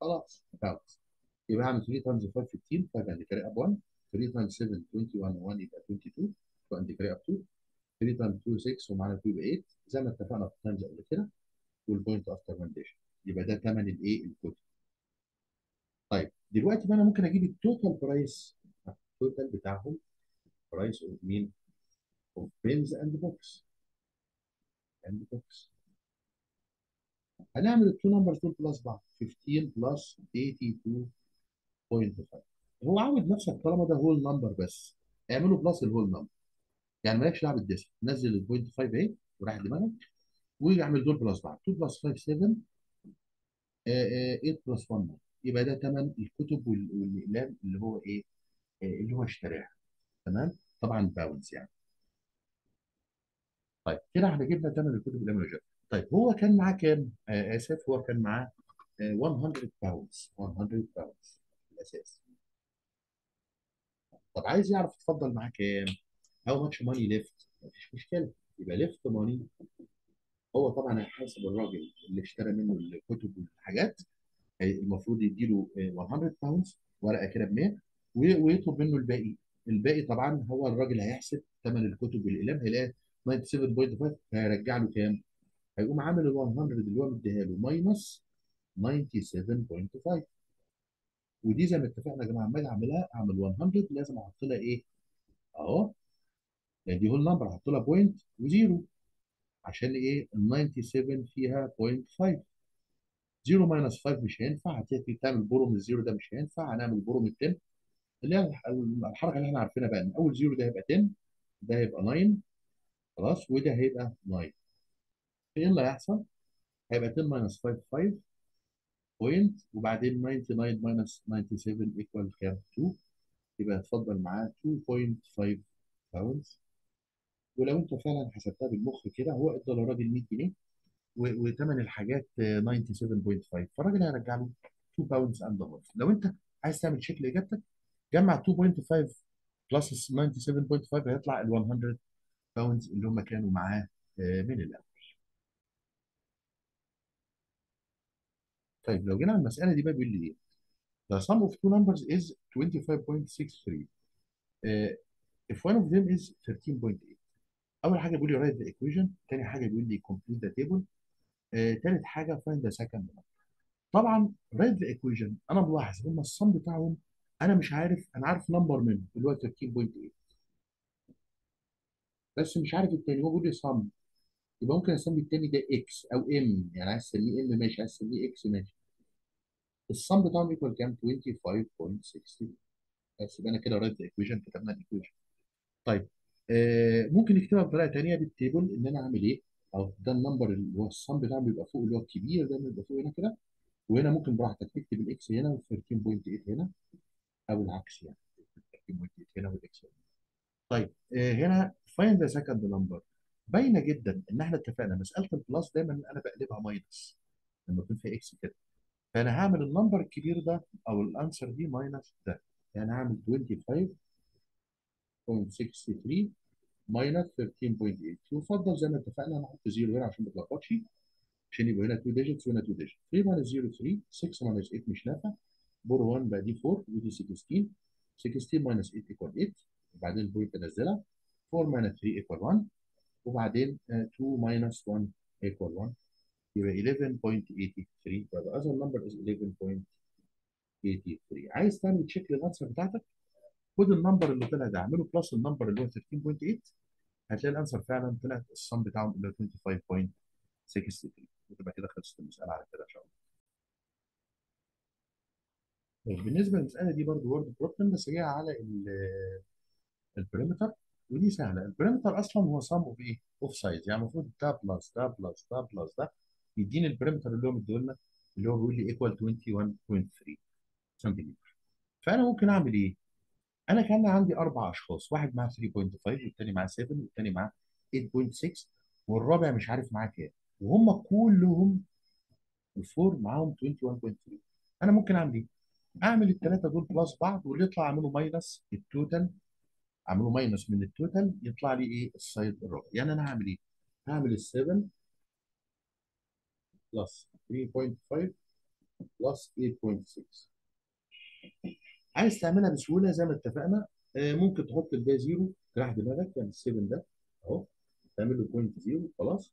Speaker 1: خلاص pounds يبقى هعمل 3 times 5 15 5 عند carry up 1 3 times 7 21 1 يبقى 22 2 عند carry up 2 3 times 2 6 ومعانا 2 يبقى 8 زي ما اتفقنا في ال times قبل كده وال point after 1 digit يبقى ده ثمن الايه الكتب طيب دلوقتي بقى أنا ممكن أجيب ال total price ال total بتاعهم price of مين؟ of pens and books and books هنعمل ال two numbers دول plus بعض 15 plus 82.5 هو عود نفسك طالما ده whole number بس. اعمله plus ال whole number يعني مالكش دعوة بال decimal نزل ال point 5 اهي وراح دماغك ويعمل دول plus بعض. 2 plus 5 7 8 plus 1 يبقى ده ثمن الكتب وال- والاقلام اللي هو إيه؟ آه، اللي هو اشتراها. تمام؟ طبعا pounds يعني. طيب كده إحنا جبنا ثمن الكتب والاقلام اللي اشتراها طيب هو كان معاه كام؟ آه آسف هو كان معاه آه 100 pounds 100 pounds الأساس طب عايز يعرف اتفضل معاه كام؟ how much money left؟ مفيش مشكلة يبقى left money هو طبعا هيحاسب الراجل اللي اشترى منه الكتب والحاجات هي- المفروض يديله آه، 100 pounds ورقة كده ب 100 و- ويطلب منه الباقي الباقي طبعا هو الراجل هيحسب ثمن الكتب والاقلام هيلاقي 97.5 هيرجع له كام؟ هيقوم عامل ال 100 اللي هو مديها له minus 97.5 ودي زي ما اتفقنا يا جماعة أجي أعملها أعمل 100 لازم أحط لها إيه؟ أهو يعني دي whole number أحط لها point و zero عشان إيه؟ ال 97 فيها point 5 0 minus 5 مش هينفع هتيجي تعمل borrow من ال zero ده مش هينفع هنعمل borrow من 10 اللي هي الح- الحركة اللي إحنا عارفينها بقى إن أول zero ده هيبقى 10 ده هيبقى 9 خلاص وده هيبقى 9 إيه اللي هيحصل؟ هيبقى 10 minus 5 5 point وبعدين 99 minus 97 equal كام؟ 2 يبقى اتفضل معاه 2.5 pounds ولو انت فعلا حسبتها بالمخ كده هو ادى للراجل 100 جنيه وثمن الحاجات آه، 97.5 فالراجل هيرجع له 2 pounds and half لو انت عايز تعمل check لاجابتك جمع 2.5 plus 97.5 هيطلع ال 100 pounds اللي هم كانوا معاه آه، من الأول. طيب لو جينا على المسألة دي بقى بيقول لي إيه؟ The sum of two numbers is 25.63 uh, if one of them is 13.8 أول حاجة بيقول لي write the equation تاني حاجة بيقول لي complete the table آه، تالت حاجة find the second number. طبعا write the equation أنا ملاحظ هم ال sum بتاعهم أنا مش عارف أنا عارف number منه اللي هو 13.8 بس مش عارف التاني هو بيقول لي sum يبقى ممكن اسمي التاني ده x أو m يعني عايز تسميه m ماشي عايز تسميه x ماشي. ال sum بتاعهم equal كام؟ 25.60 بس يبقى أنا كده the equation كتبنا ال equation طيب آه ممكن نكتبها بطريقة ثانية بال table إن أنا أعمل إيه؟ أو ده ال number اللي هو ال sum بتاعه بيبقى فوق اللي هو الكبير ده بيبقى فوق هنا كده. وهنا ممكن براحتك تكتب ال x هنا و13.8 هنا أو العكس يعني. 13.8 هنا وال x هنا. طيب آه هنا find the second number. باينة جدا إن إحنا اتفقنا. مسألة ال plus دايما أنا بقلبها minus لما يكون في x كده. فأنا هعمل ال number الكبير ده أو ال answer دي minus ده. يعني هعمل 25.63 minus 13.8 يفضل زي ما اتفقنا نحط zero هنا عشان ما تلخبطش. عشان يبقى هنا 2 digits وهنا 2 digits 3 minus 0 3 6 minus 8 مش نافع. borrow 1 بقى دي 4 ودي 16 16 minus 8 equal 8 وبعدين ال point انزلها 4 minus 3 equal 1 وبعدين آه، 2 minus 1 equal 1 يبقى 11.83 فبقى other number is 11.83 عايز تعمل check لل answer بتاعتك؟ خد ال number اللي طلع ده اعمله plus ال number اللي هو 13.8 هتلاقي ال answer فعلا طلعت ال sum بتاعهم اللي هو 25.63 وتبقى كده خلصت المسألة على كده إن شاء الله. طيب بالنسبة للمسألة دي برضه word problem بس هي على ال perimeter ودي سهلة ال perimeter أصلا هو sum of إيه؟ of sides يعني المفروض ده plus ده plus ده plus ده يديني ال perimeter اللي هو مديهولنا اللي هو بيقول لي equal 21.3 سنتيمتر فأنا ممكن أعمل إيه؟ أنا كان عندي أربع أشخاص واحد معاه 3.5 والتاني معاه 7 والتاني معاه 8.6 والرابع مش عارف معاه كام وهم كلهم ال four معاهم 21.3 أنا ممكن أعمل إيه؟ أعمل الثلاثه دول plus بعض واللي يطلع اعمله minus ال total اعمله minus من ال total يطلع لي إيه؟ ال side الرابع يعني أنا هعمل إيه؟ هعمل ال 7 plus 3.5 plus 8.6 عايز تعملها بسهولة زي ما اتفقنا. آه، ممكن تحط الباقي zero تريح دماغك يعني ال 7 ده أهو. تعمل له point zero خلاص.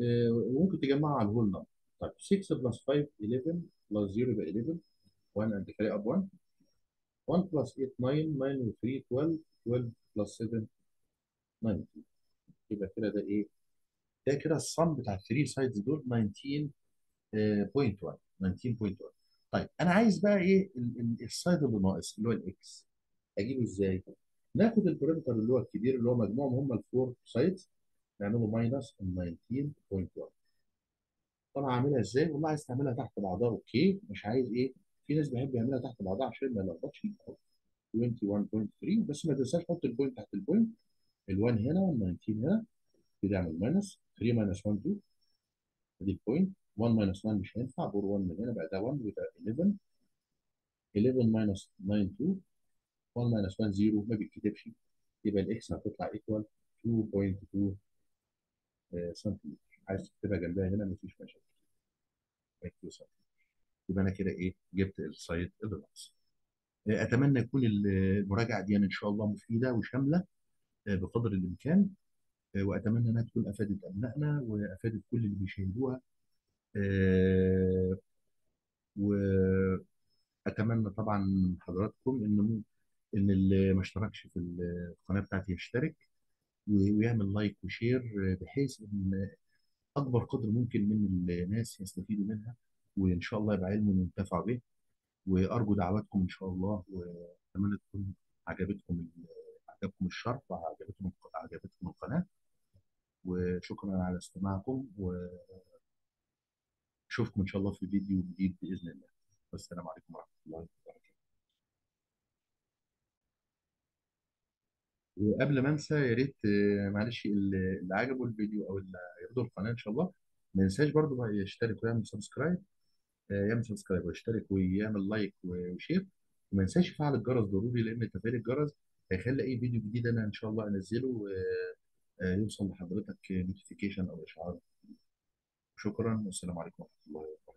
Speaker 1: آه، وممكن تجمعها على ال whole number طيب 6 plus 5 11 plus 0 يبقى 11 1 and carry up 1 1 plus 8 9 9 و 3 12 12 plus 7 19 يبقى كده ده إيه؟ ده كده ال sum بتاع ال three sides دول 19.1 19.1 طيب أنا عايز بقى إيه ال- ال- ال side اللي ناقص اللي هو ال x أجيبه إزاي؟ ناخد ال perimeter اللي هو الكبير اللي هو مجموعهم هم ال four sides نعمله minus 19.1 طبعا اعملها إزاي؟ والله عايز تعملها تحت بعضها okay مش عايز إيه؟ في ناس بيحب يعملها تحت بعضها عشان ما يلخبطش 21.3 بس ما تنساش تحط ال point تحت ال point. ال1 هنا وال19 هنا كده اعمل minus 3 minus 1 2 ادي ال point 1 minus 1 مش هينفع. borrow 1 من هنا بقى ده 1 وده 11 11 minus 9 2 1 minus 1 0 ما بيتكتبش. يبقى ال x هتطلع equal 2.2 آه، سنتيمتر عايز تكتبها جنبها هنا مفيش مشاكل. 2 سنتيمتر يبقى أنا كده إيه جبت ال side آه، أتمنى يكون المراجعة دي إن شاء الله مفيدة وشاملة آه، بقدر الإمكان آه، وأتمنى إنها تكون أفادت أبنائنا وأفادت كل اللي بيشاهدوها آه، وأتمنى طبعا من حضراتكم إن إن اللي ما اشتركش في القناة بتاعتي يشترك ويعمل like و share بحيث إن أكبر قدر ممكن من الناس يستفيدوا منها وإن شاء الله يبقى علم ينتفع به. وأرجو دعواتكم إن شاء الله وأتمنى تكون عجبتكم عجبكم الشرح وعجبتكم عجبتكم القناة. وشكرا على استماعكم واشوفكم إن شاء الله في فيديو جديد بإذن الله. والسلام عليكم ورحمة الله وبركاته. وقبل ما أنسى يا ريت معلش اللي عجبه الفيديو أو اللي هيرضوا القناة إن شاء الله ما ينساش برضو يشترك ويعمل subscribe يعمل subscribe ويشترك ويعمل like و share وما ينساش يفعل الجرس ضروري لأن تفعيل الجرس هيخلي أي فيديو جديد أنا إن شاء الله أنزله آه، آه، يوصل لحضرتك notification أو إشعار. شكرا والسلام عليكم ورحمة الله وبركاته.